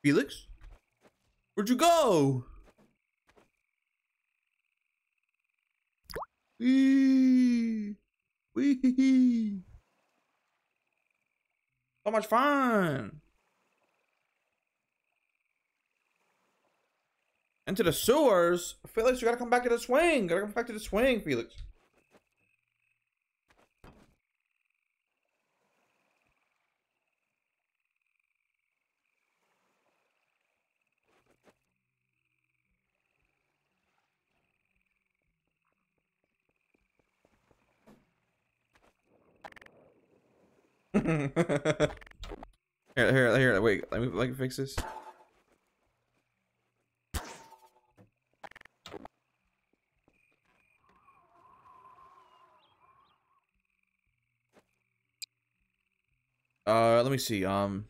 Felix? Where'd you go? Wee. Wee. So much fun. Into the sewers? Felix, you gotta come back to the swing. Gotta come back to the swing, Felix. here, here, here. Wait, let me let me fix this. Uh, let me see. Um.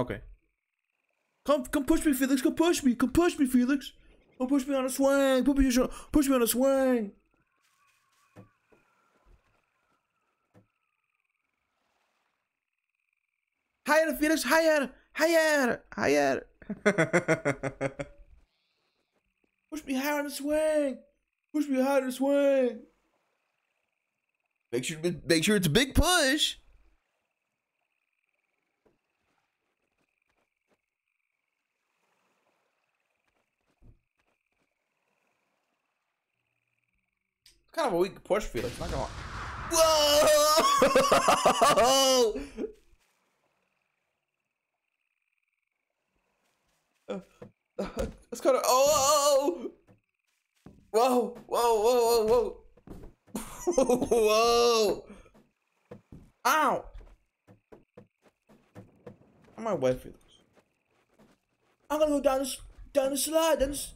Okay. Come, come push me, Felix. Come push me. Come push me, Felix. Come push me on a swing. Push me, push me on a swing. Higher, Felix. Higher, higher, Hi, at Hi, at Push me higher on the swing. Push me higher on the swing. Make sure, make sure it's a big push. Kind of a weak push, Felix. Not gonna. Whoa! it's kind of. Oh! Whoa! Whoa! Whoa! Whoa! Whoa! Whoa! Ow! I'm wet, Felix. I'm gonna go down this down the slide. Down this.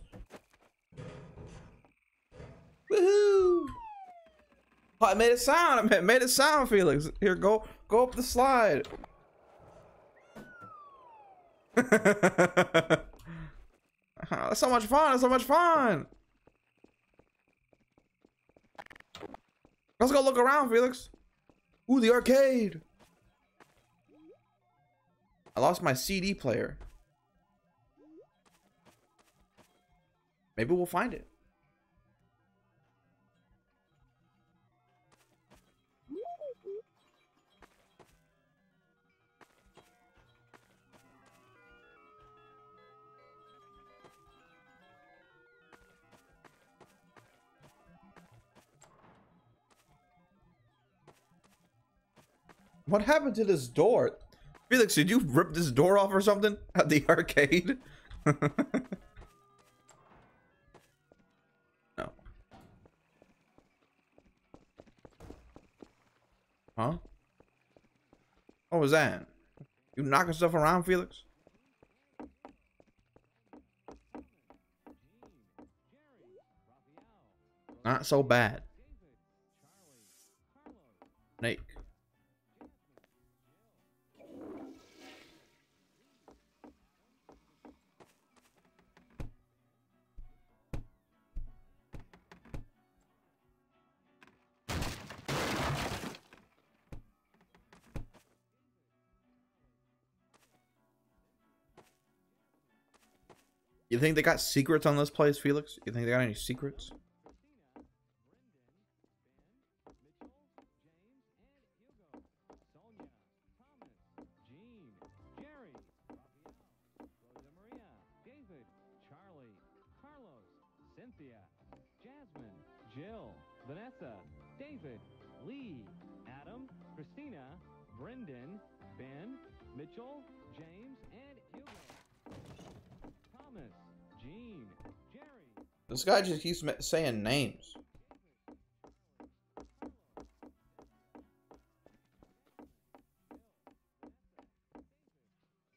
Woohoo! Oh, I made a sound. I made a sound, Felix. Here, go, go up the slide. That's so much fun. That's so much fun. Let's go look around, Felix. Ooh, the arcade. I lost my CD player. Maybe we'll find it. What happened to this door? Felix, did you rip this door off or something at the arcade? no. Huh? What was that? You knocking stuff around, Felix? Not so bad. Snake. You think they got secrets on this place, Felix? You think they got any secrets? This guy just keeps saying names.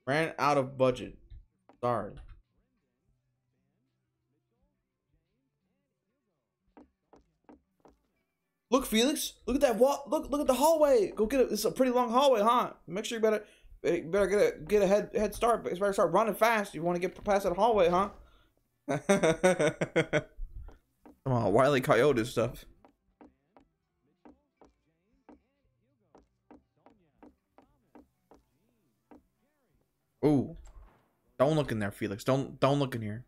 Ran out of budget. Sorry. Look, Felix. Look at that wall. Look, look at the hallway. Go get it. It's a pretty long hallway, huh? Make sure you better, better get a get a head head start. Better start running fast. You want to get past that hallway, huh? Come on, Wiley. Coyote stuff. Ooh. Don't look in there, Felix. Don't don't look in here.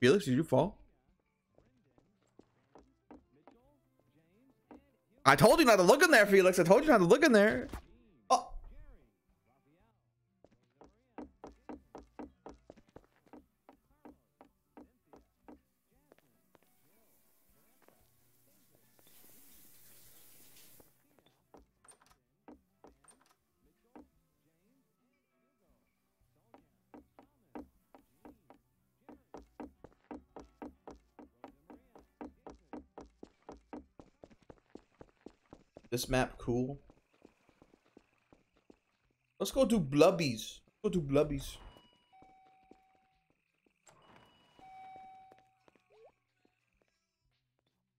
Felix, did you fall? I told you not to look in there, Felix. I told you not to look in there. This map cool. Let's go do blubbies. Go do blubbies.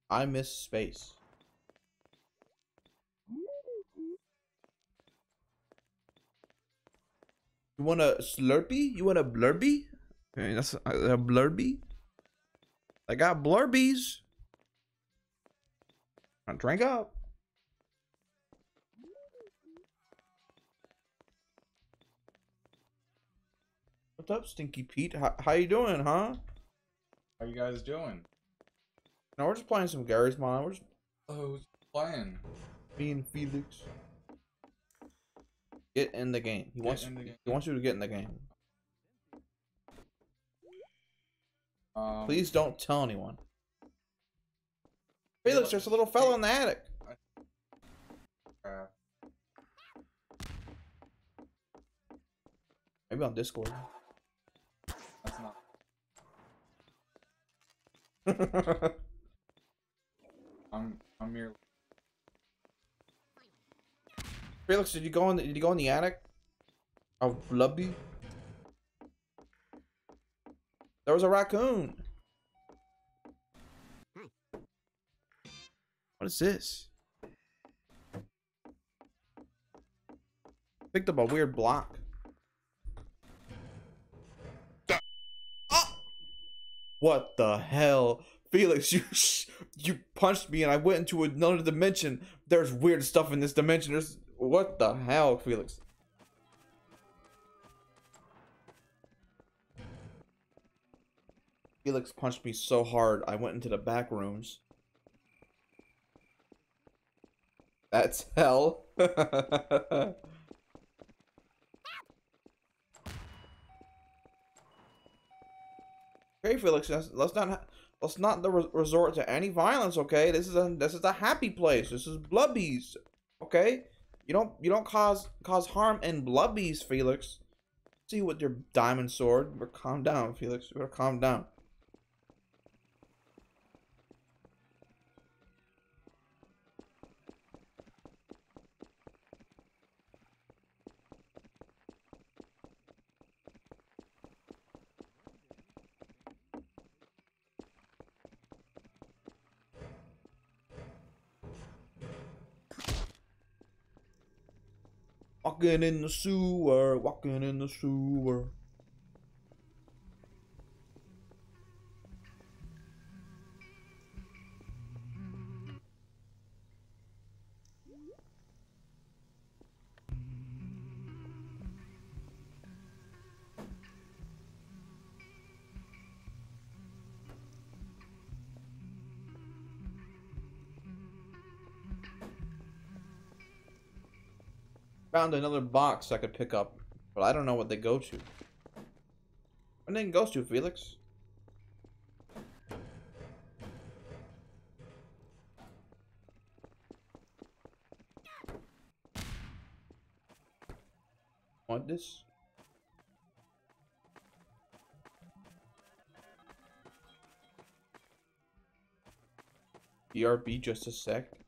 I miss space. You want a Slurpee? You want a Blurby? Okay, that's a, a Blurby. I got Blurbies. Now drink up. What's up, Stinky Pete? How, how you doing, huh? How you guys doing? No, we're just playing some Garry's Mod. We're just Oh, who's playing? being Felix. Get in the game. He Get wants game. he wants you to get in the game. Um, Please don't tell anyone. Felix, there's a little fella in the attic. Maybe on Discord. That's not. I'm. I'm merely. Felix, did you go in? The, did you go in the attic? Of Blubby? There was a raccoon. What is this? Picked up a weird block. What the hell? Felix, you you punched me and I went into another dimension. There's weird stuff in this dimension. There's what the hell, Felix? Felix punched me so hard I went into the back rooms. That's hell. Felix, let's, not let's not resort to any violence. Okay, this is a this is a happy place. This is Blubbies. Okay, you don't you don't cause cause harm in Blubbies, Felix. See with your diamond sword. But calm down, Felix. You calm down. Walking in the sewer, walking in the sewer. Found another box I could pick up, but I don't know what they go to. What they goes to, Felix? Want this? BRB just a sec.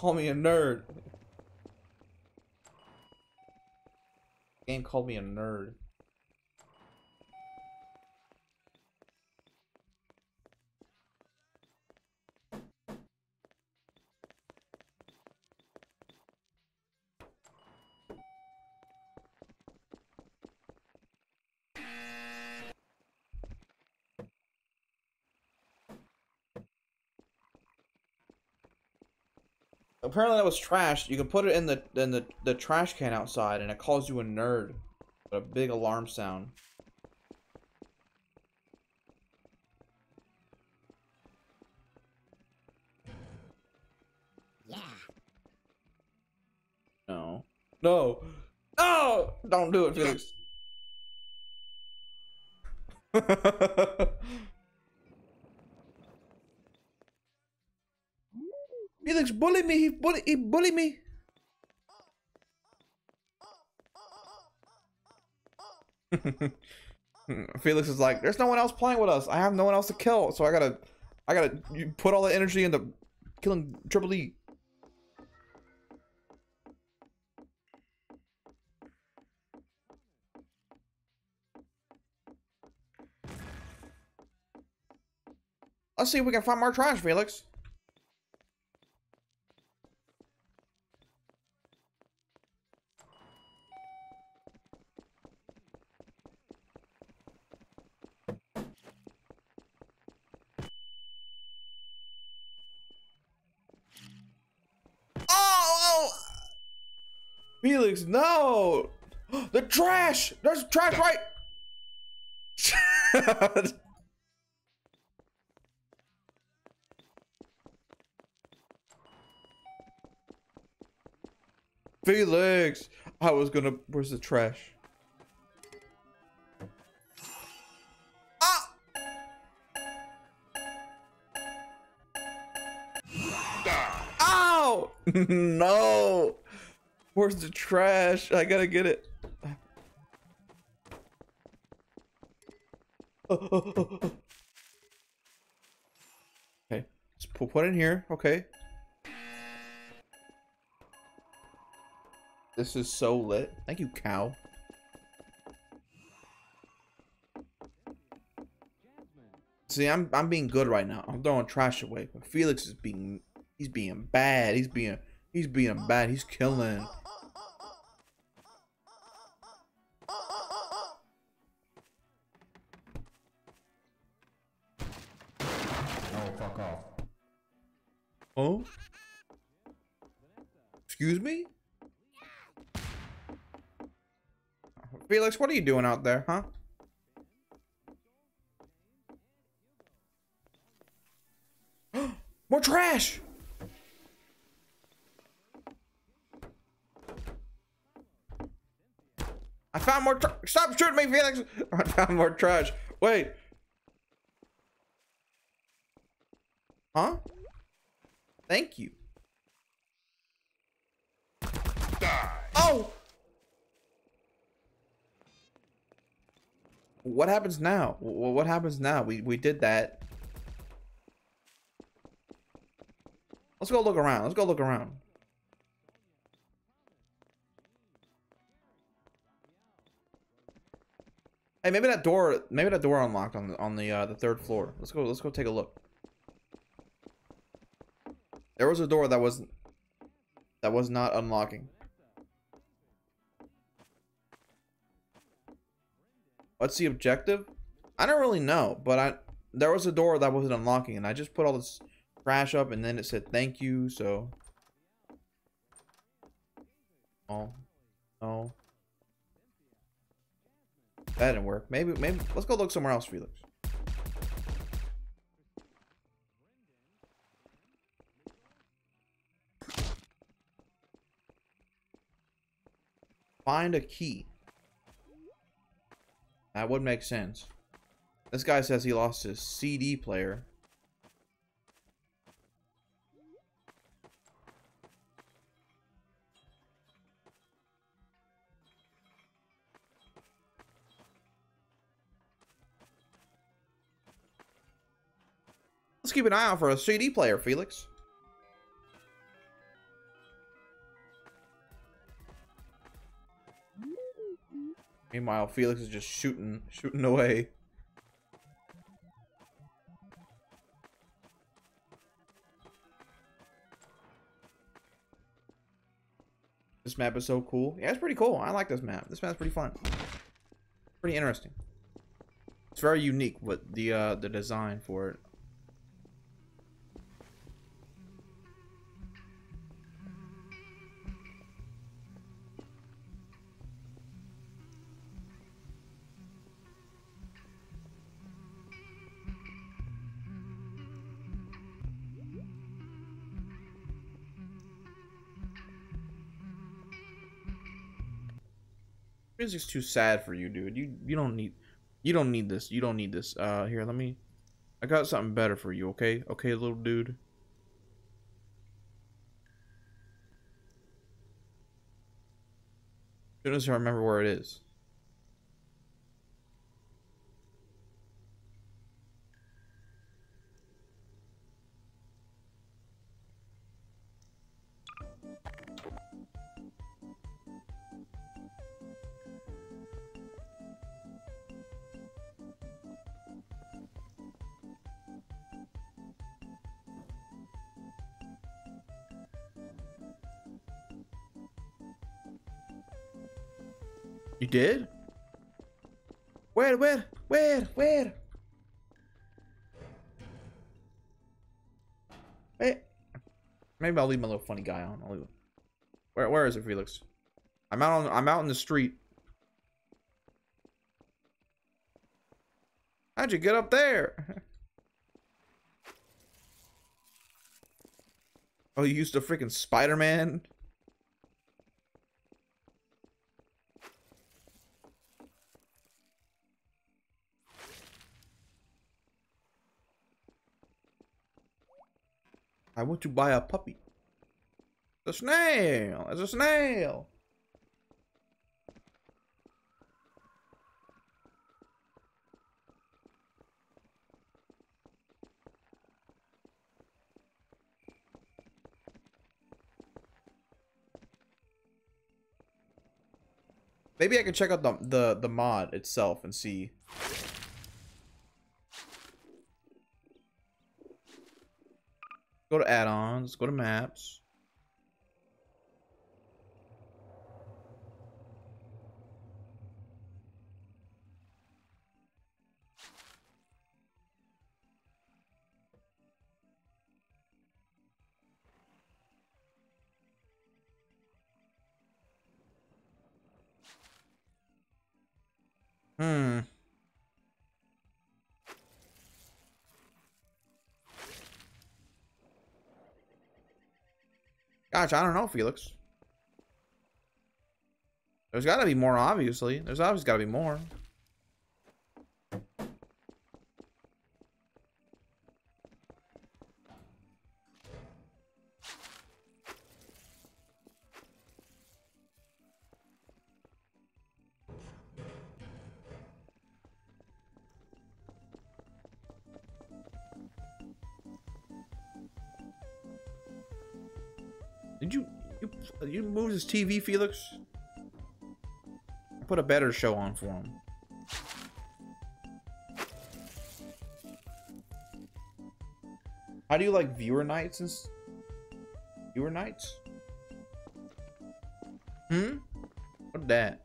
Call me a nerd. Game called me a nerd. Apparently that was trash. You can put it in the in the, the trash can outside and it calls you a nerd. A big alarm sound. Yeah. No. No. No! Don't do it, Felix. Felix bullied me. He bully he bullied me. Felix is like, there's no one else playing with us. I have no one else to kill, so I gotta, I gotta put all the energy into killing Triple E. Let's see if we can find more trash, Felix. Oh, oh! Felix, no! The trash! There's trash right! Felix! I was gonna. Where's the trash? Ah! Ow! no! Where's the trash? I gotta get it. Okay, let's put it in here. Okay. This is so lit. Thank you, cow. See, I'm I'm being good right now. I'm throwing trash away, but Felix is being he's being bad. He's being he's being bad. He's killing. Oh, fuck off. Oh? Excuse me? Felix, what are you doing out there, huh? More tra- Stop shooting me, Felix! I found more trash. Wait. Huh? Thank you. Oh! What happens now? What happens now? We we did that. Let's go look around. Let's go look around. Hey, maybe that door, maybe that door unlocked on the on the uh, the third floor. Let's go. Let's go take a look. There was a door that was that was not unlocking. What's the objective? I don't really know, but I there was a door that wasn't unlocking, and I just put all this trash up, and then it said thank you. So, oh, oh, that didn't work. Maybe, maybe let's go look somewhere else, Felix. Find a key. That would make sense. This guy says he lost his CD player. Let's keep an eye out for a CD player, Felix. Meanwhile, Felix is just shooting, shooting away. This map is so cool. Yeah, it's pretty cool. I like this map. This map's pretty fun. Pretty interesting. It's very unique, what the uh, the design for it. Music's too sad for you, dude. You you don't need you don't need this. You don't need this. Uh here, let me I got something better for you, okay? Okay, little dude. As soon as I remember where it is. Did? Where, where, where, where? Wait. Maybe I'll leave my little funny guy on. I'll leave it. Where, where is it, Felix? I'm out on, I'm out in the street. How'd you get up there? oh, you used a freaking Spider-Man? I want to buy a puppy. A snail. It's a snail. Maybe I can check out the the the mod itself and see. Go to add-ons, go to maps. Hmm. Gosh, I don't know, Felix. There's got to be more, obviously. There's obviously got to be more. You move his TV, Felix? Put a better show on for him. How do you like viewer nights and viewer nights? Hmm? What that?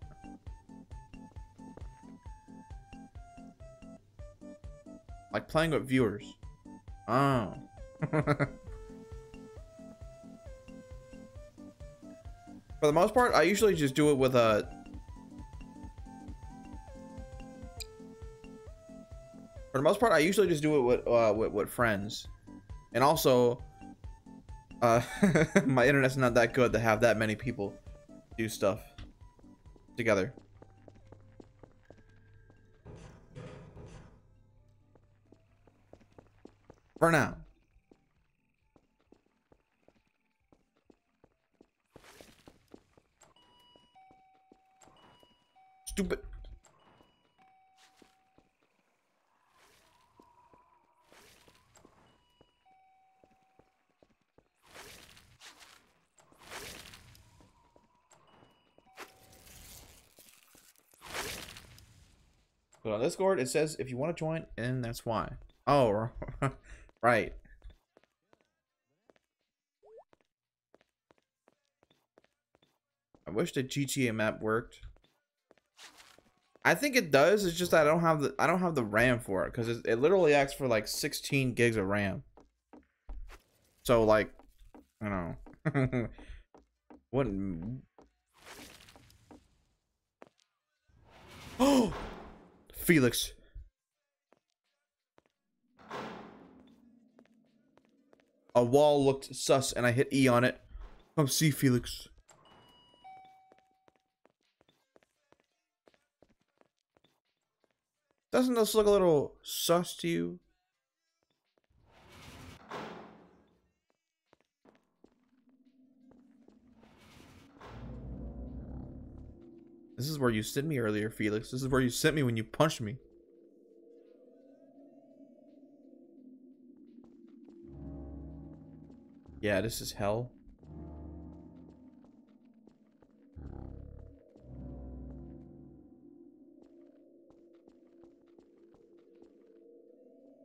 Like playing with viewers. Oh. For the most part, I usually just do it with a. For the most part, I usually just do it with uh, with, with friends, and also, uh, my internet's not that good to have that many people do stuff together. For now. Stupid. But on Discord, it says if you want to join, and that's why. Oh, right. I wish the GTA map worked. I think it does. It's just I don't have the I don't have the RAM for it because it, it literally asks for like 16 gigs of RAM. So like, you know, wouldn't. Oh, Felix. A wall looked sus, and I hit E on it. Come see Felix. Doesn't this look a little sus to you? This is where you sent me earlier, Felix. This is where you sent me when you punched me. Yeah, this is hell.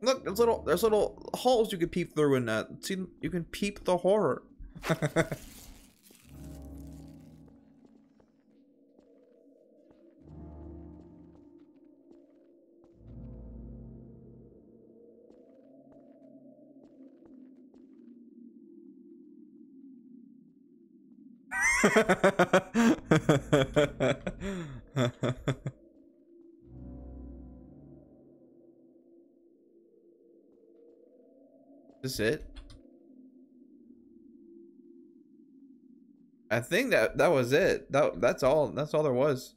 Look, there's little there's little holes you can peep through in that. See, you can peep the horror. it? I think that that was it. That that's all. That's all there was.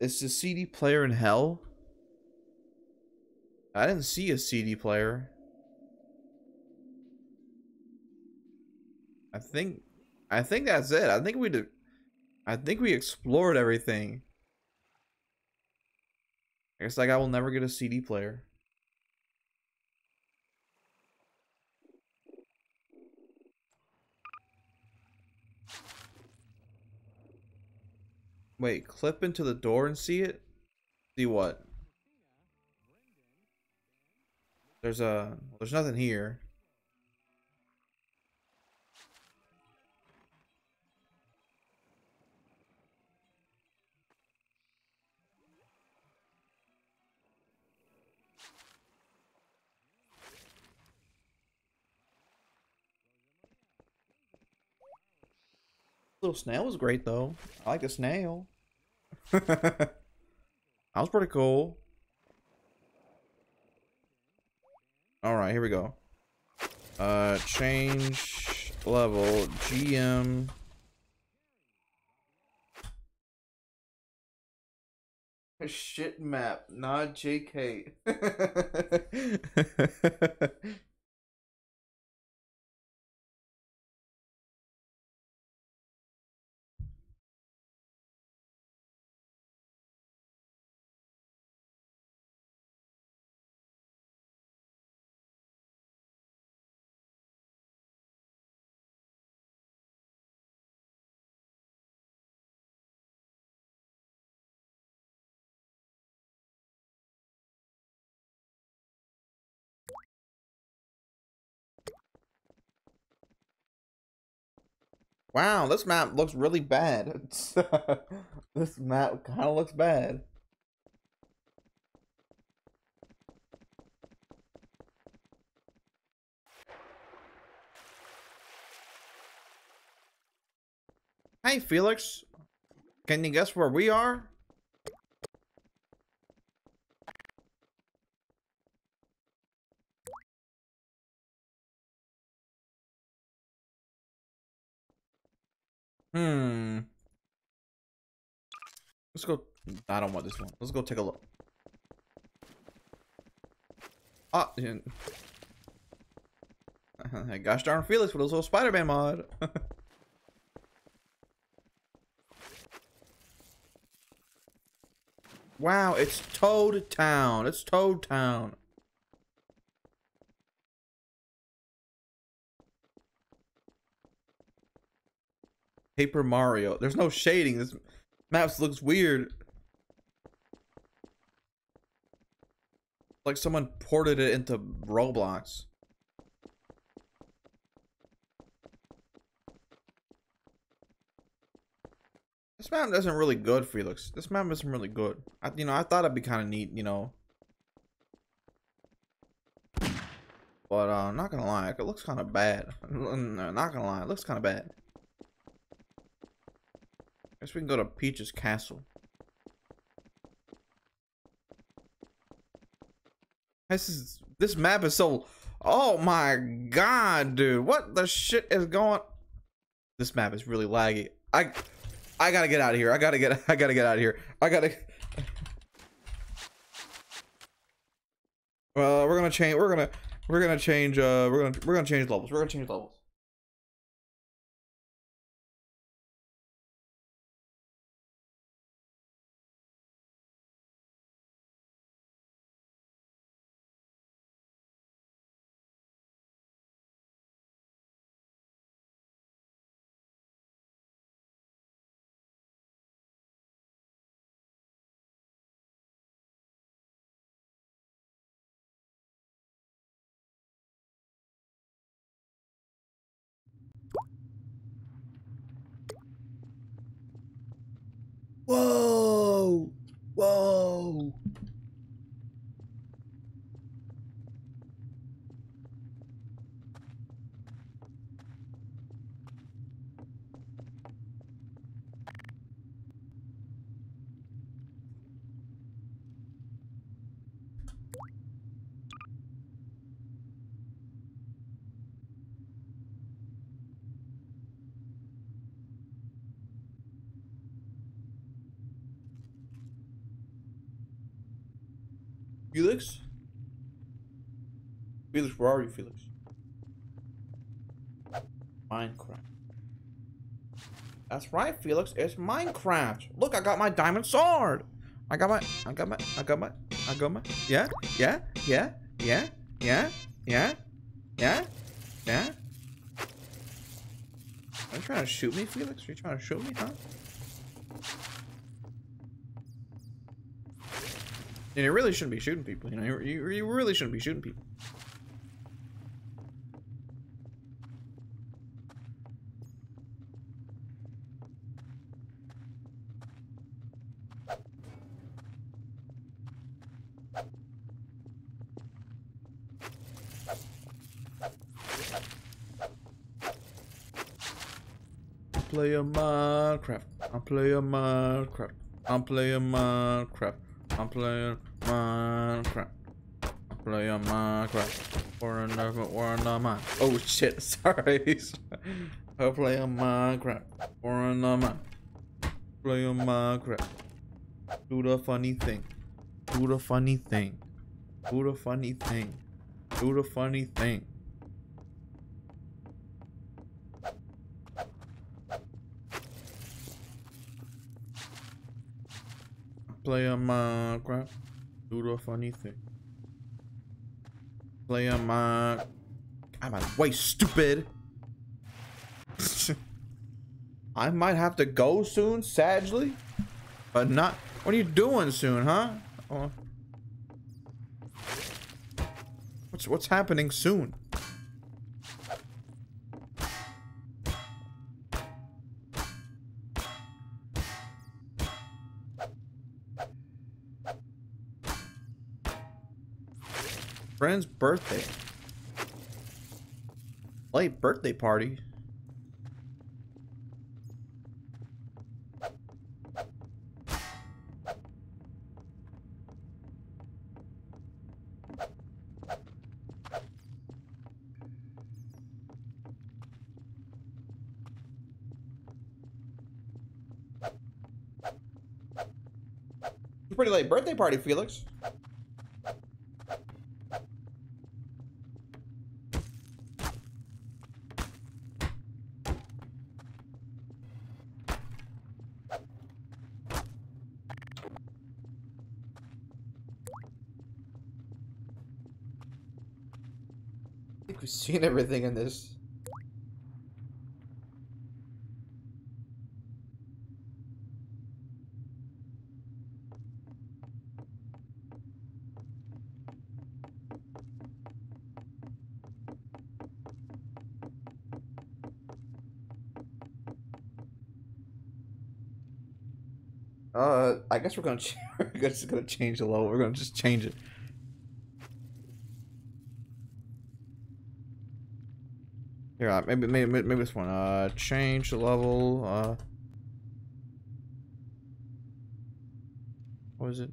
Is the CD player in hell? I didn't see a CD player. I think I think that's it. I think we did I think we explored everything. I guess like I will never get a CD player. Wait, clip into the door and see it? See what? There's a there's nothing here. Little snail was great though. I like the snail. that was pretty cool. All right, here we go. Uh, change level GM. Shit map, not JK. Wow, this map looks really bad. this map kind of looks bad. Hey, Felix. Can you guess where we are? Hmm. Let's go. I don't want this one. Let's go take a look. Ah, yeah. gosh darn Felix with his little Spider-Man mod. wow, it's Toad Town. It's Toad Town. Paper Mario. There's no shading. This map looks weird. Like someone ported it into Roblox. This map isn't really good, Felix. This map isn't really good. I, you know, I thought it'd be kind of neat, you know. But uh, I'm not gonna lie, it looks kind of bad. Not gonna lie, it looks kind of bad. Guess we can go to Peach's castle. This is this map is so. Oh my god, dude! What the shit is going? This map is really laggy. I, I gotta get out of here. I gotta get. I gotta get out of here. I gotta. Well, we're gonna change. We're gonna. We're gonna change. Uh, we're gonna. We're gonna change levels. We're gonna change levels. Whoa! Whoa! Felix? Felix, where are you, Felix? Minecraft. That's right, Felix. It's Minecraft. Look, I got my diamond sword. I got my, I got my, I got my, I got my. Yeah, yeah, yeah, yeah, yeah, yeah, yeah, yeah. Are you trying to shoot me, Felix? Are you trying to shoot me, huh? And you really shouldn't be shooting people, you know? You, you, really shouldn't be shooting people. Play a Minecraft. I'm playing Minecraft. I'm playing Minecraft. I'm playing Minecraft. I'm playing Minecraft. For another world of mine. Oh shit, sorry. I'm playing Minecraft. For another mine. Playing Minecraft. Do the funny thing. Do the funny thing. Do the funny thing. Do the funny thing. Play a Minecraft. Do the funny thing. Play a Minecraft. I'm of way, stupid. I might have to go soon, sadly. But not. What are you doing soon, huh? Oh. What's what's happening soon? Friend's birthday. Late birthday party. Pretty late birthday party, Felix. and everything in this. Uh, I guess we're gonna we're just gonna change the level. We're gonna just change it. Maybe maybe maybe this one. Uh, change the level. Uh, what is it?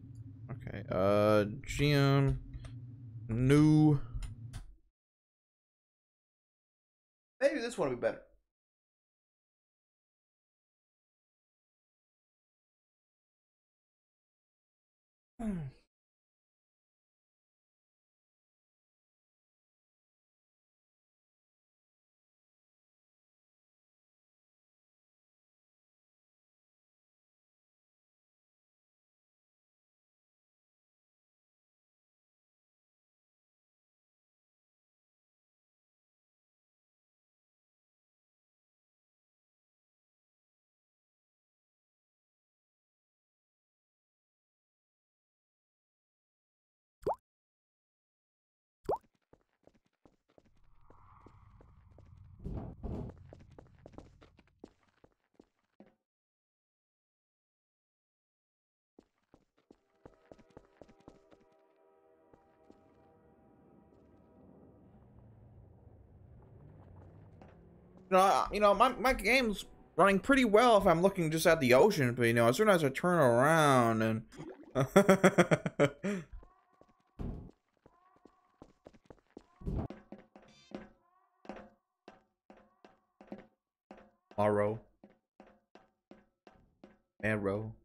Okay. Uh, GM new. You know, you know, my my game's running pretty well if I'm looking just at the ocean, but you know, as soon as I turn around and Morrow. Arrow.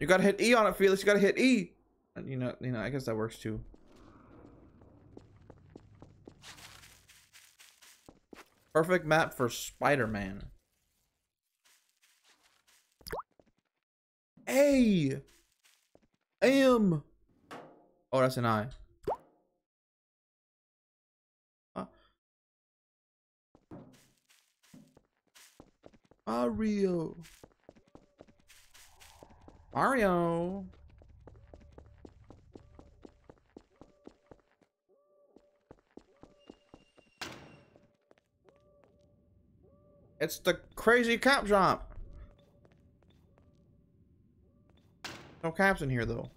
You gotta hit E on it, Felix. You gotta hit E. You know, you know, I guess that works too. Perfect map for Spider-Man. A. M. Oh, that's an I. Uh. Mario. Mario. It's the crazy cap jump. No caps in here though.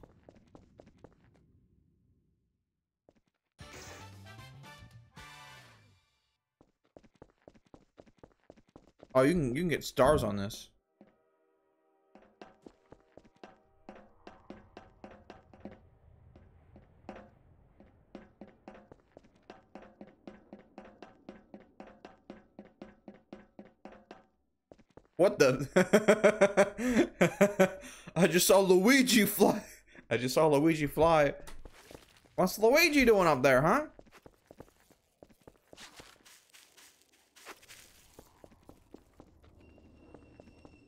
Oh, you can you can get stars on this. What the? I just saw Luigi fly. I just saw Luigi fly. What's Luigi doing up there, huh?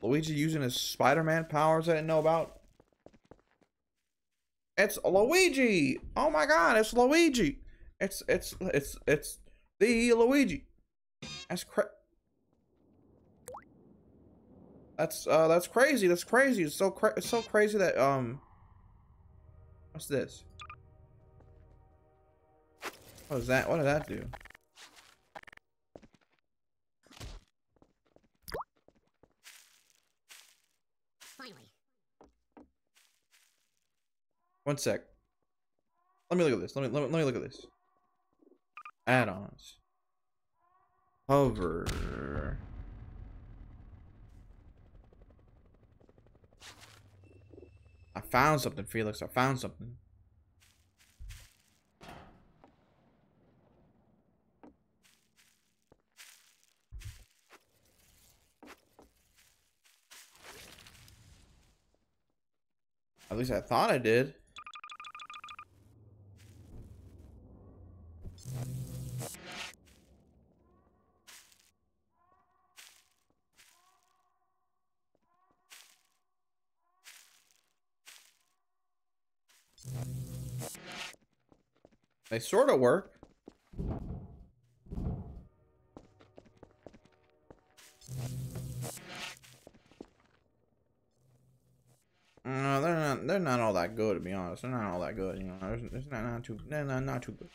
Luigi using his Spider-Man powers I didn't know about. It's Luigi! Oh my god, it's Luigi! It's it's it's it's the Luigi. That's cra- That's uh that's crazy. That's crazy. It's so cra- it's so crazy that um What's this? What is that? What did that do? Finally. One sec. Let me look at this. Let me let me, let me look at this. Add-ons. Hover. I found something, Felix. I found something. At least I thought I did. They sort of work. No, they're not. they're not all that good to be honest. They're not all that good, you know. It's, it's not not too they're not not too good.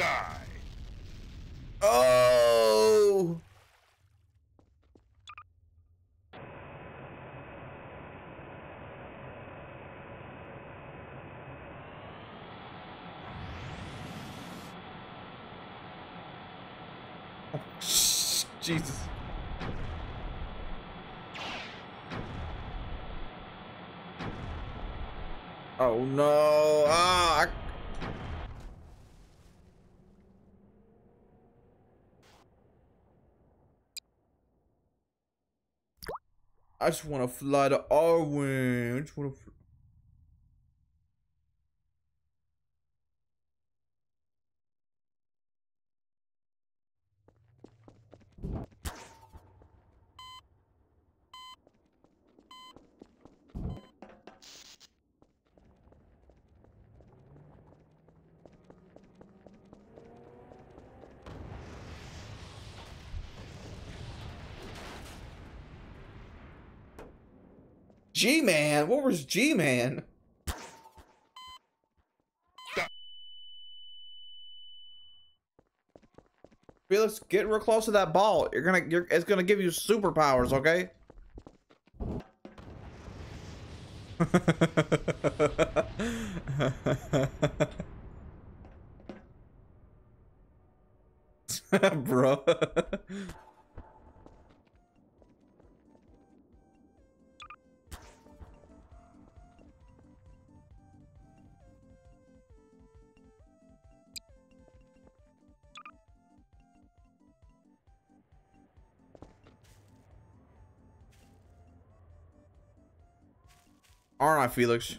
Die. Oh. Jesus. Oh no. Ah. I- I just want to fly to Arwen. I just want to. G Man. What was G Man? Felix, get real close to that ball. You're gonna, you're, it's gonna give you superpowers, okay? Bro. Aren't I, Felix?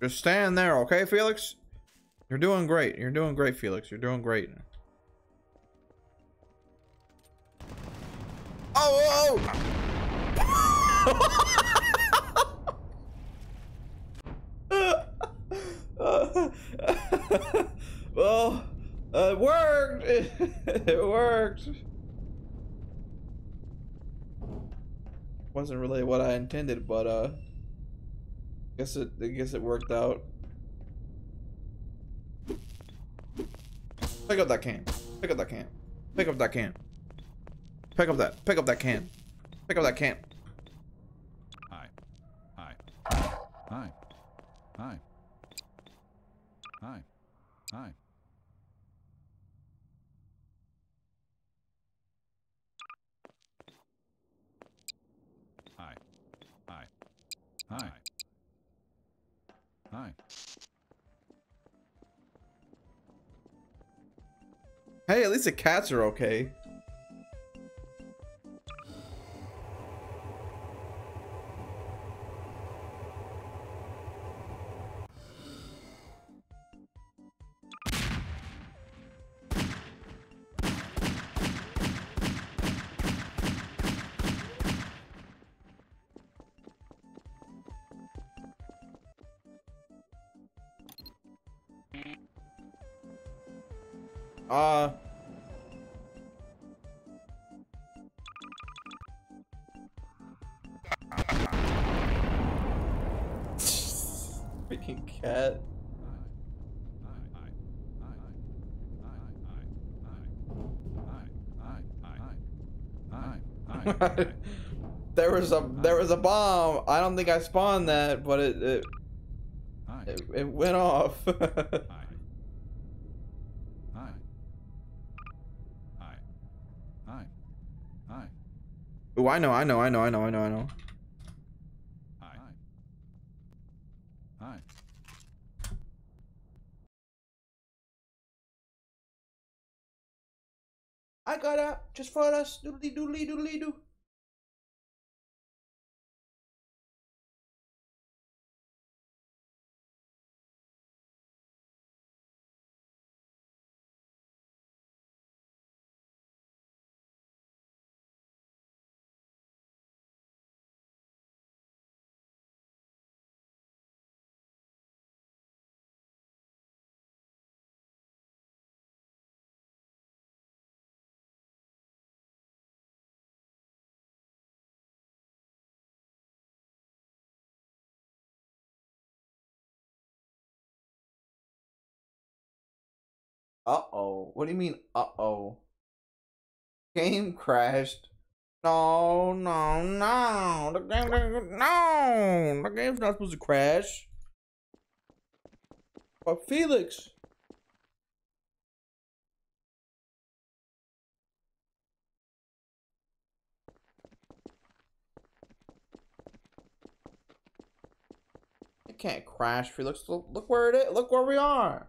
Just stand there, okay, Felix? You're doing great. You're doing great, Felix. You're doing great. Oh! oh. well, uh, it worked. it worked. Wasn't really what I intended, but uh, guess it. I guess it worked out. Pick up that can. Pick up that can. Pick up that can. Pick up that. Pick up that can. Pick up that can. Hi. Hi. Hi. Hi. Hi. Hi. Hi. Hi. Hi. Hey, at least the cats are okay. there was a there was a bomb. I don't think I spawned that, but it it it, it went off. oh, I know, I know, I know, I know, I know, I know. I got up just for us. Doodly doodly doodly doo. Uh-oh. What do you mean, uh-oh? Game crashed. No, no, no. The game, no. The game's not supposed to crash. But Felix. It can't crash, Felix. Look, look where it is. Look where we are.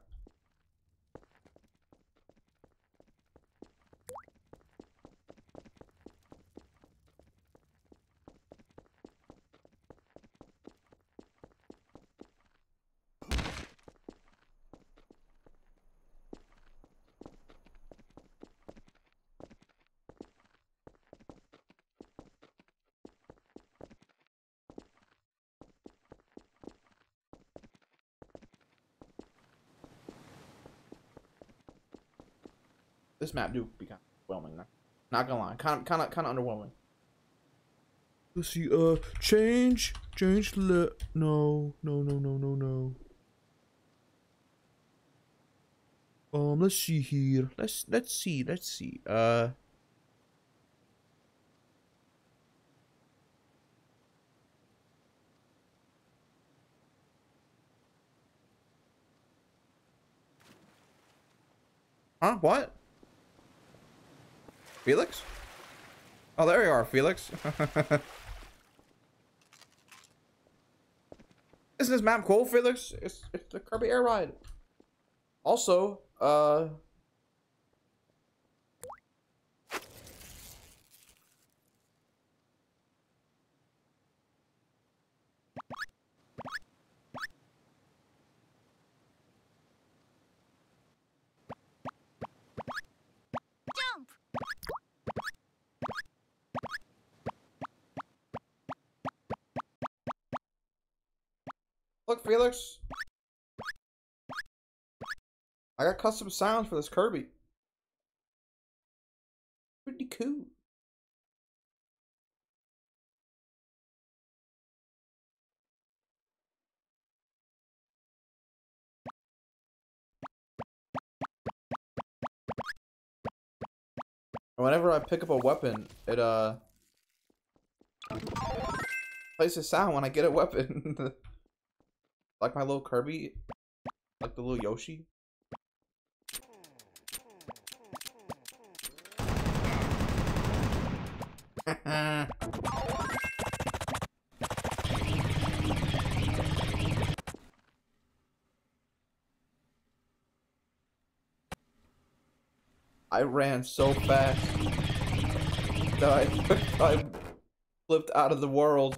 This map do be kind of underwhelming. Not, not gonna lie, kind of, kind of, kind of underwhelming. Let's see. Uh, change, change. Le no, no, no, no, no, no. Um, let's see here. Let's let's see. Let's see. Uh. Huh? What? Felix? Oh, there you are, Felix. Isn't this map cool, Felix? It's, it's the Kirby Air Ride. Also, uh... Felix. I got custom sounds for this Kirby. Pretty cool. Whenever I pick up a weapon, it uh plays a sound when I get a weapon. like my little Kirby, like the little Yoshi. I ran so fast that I, I flipped out of the world.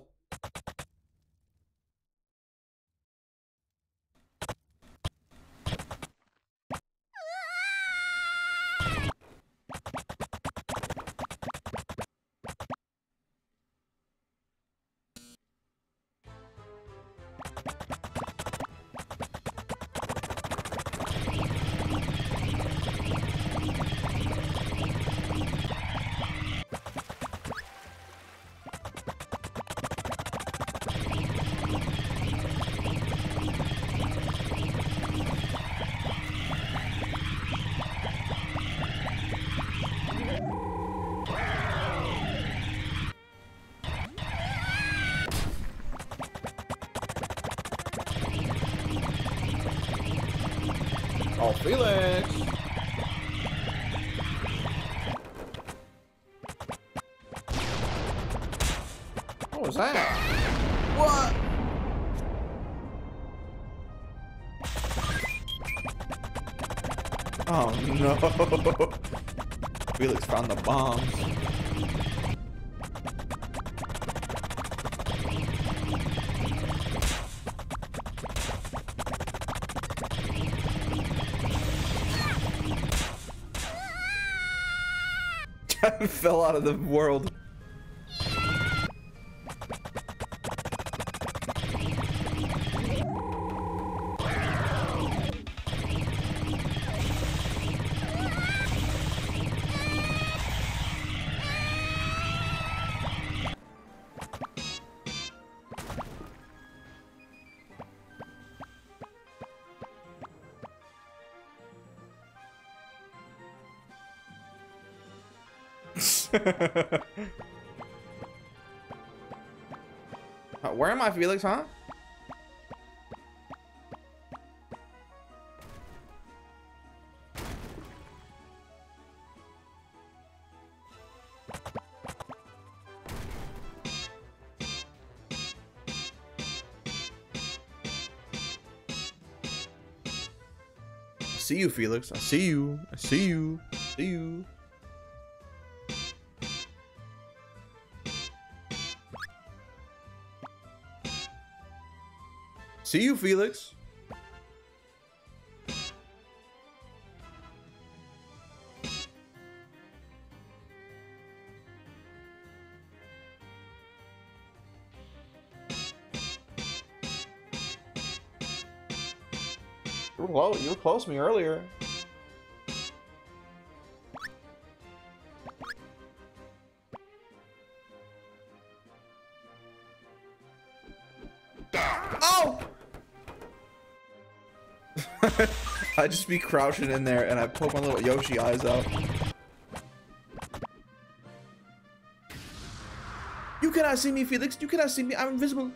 Felix found the bomb. fell out of the world. Uh, where am I, Felix, huh? See you, Felix. I see you. I see you. I see you. See you, Felix. You were close. You were close to me earlier. I just be crouching in there and I poke my little Yoshi eyes out. You cannot see me, Felix. You cannot see me. I'm invisible.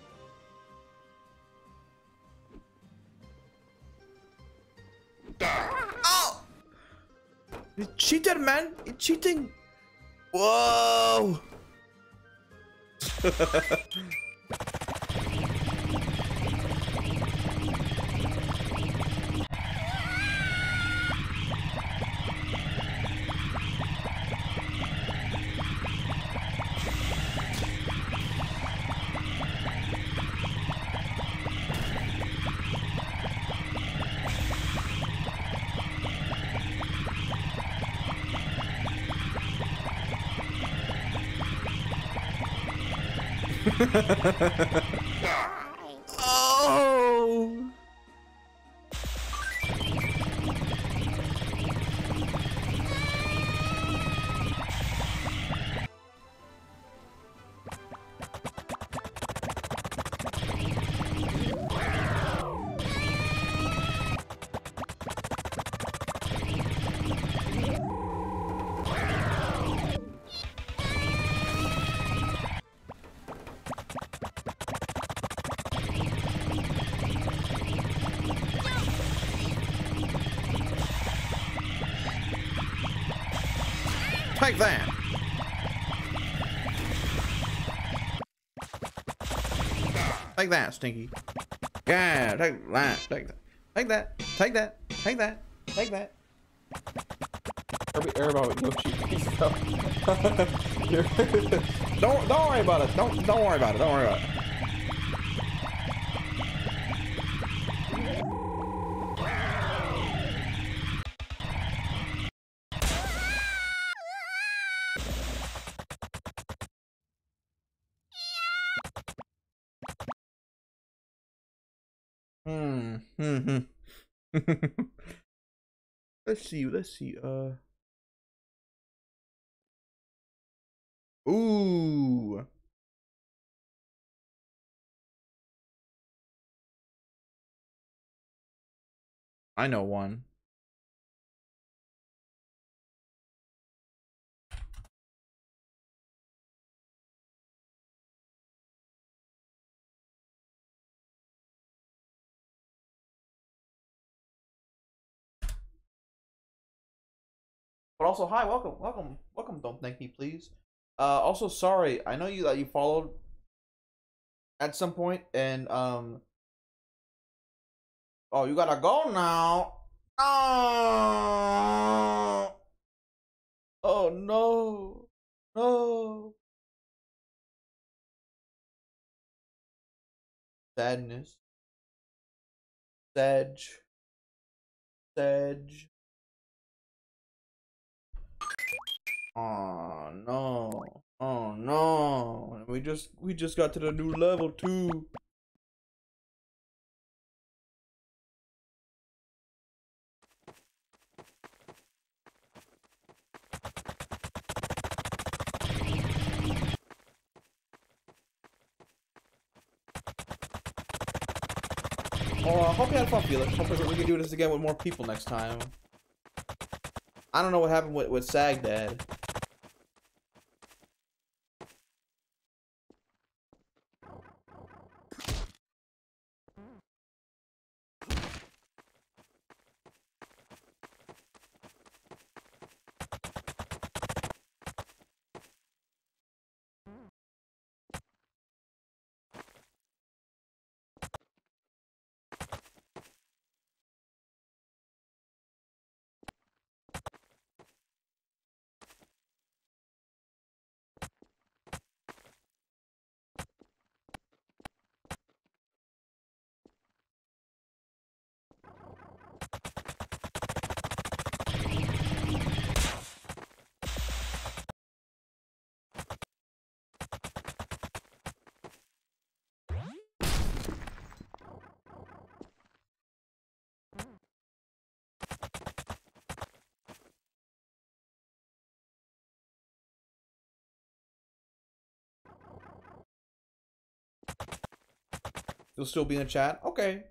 Oh! You cheated, man. You cheating. Whoa! Oh! Take that. Take that, Stinky. Yeah, take that. Take that. Take that. Take that. Take that. Take that. Every- Everybody with Yoshi. Don't don't worry about it. Don't don't worry about it. Don't worry about it. Hmm. Hmm. Hmm. let's see. Let's see. Uh. Ooh. I know one. But also, hi, welcome, welcome, welcome. Don't thank me, please. Uh, also, sorry. I know you that you followed at some point, and um. Oh, you gotta go now. Oh. Oh no, no. Sadness. Sedge. Sedge. Oh no. Oh no. We just we just got to the new level too. Oh, uh, I hope you had fun, Felix. Hope we can do this again with more people next time. I don't know what happened with, with Sag Dad. You'll still be in the chat? Okay.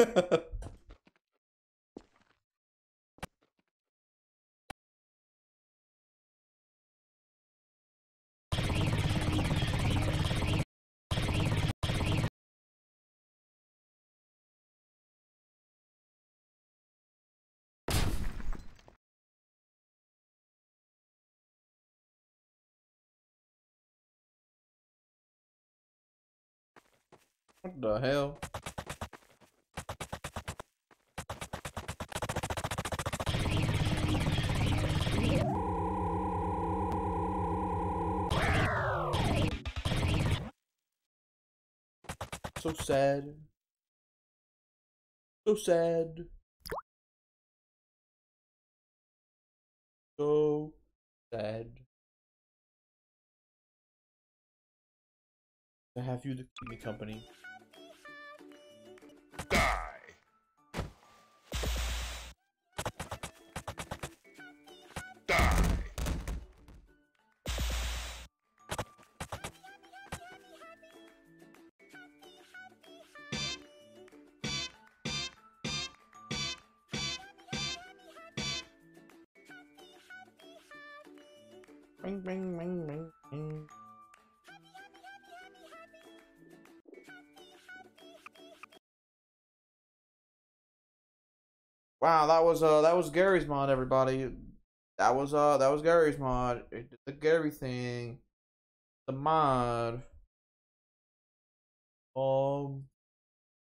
What the hell? So sad. So sad. So sad. To have you to keep me company. Die. Wow, that was uh that was Garry's mod, everybody. That was uh that was Garry's mod. It did the Gary thing. The mod. Um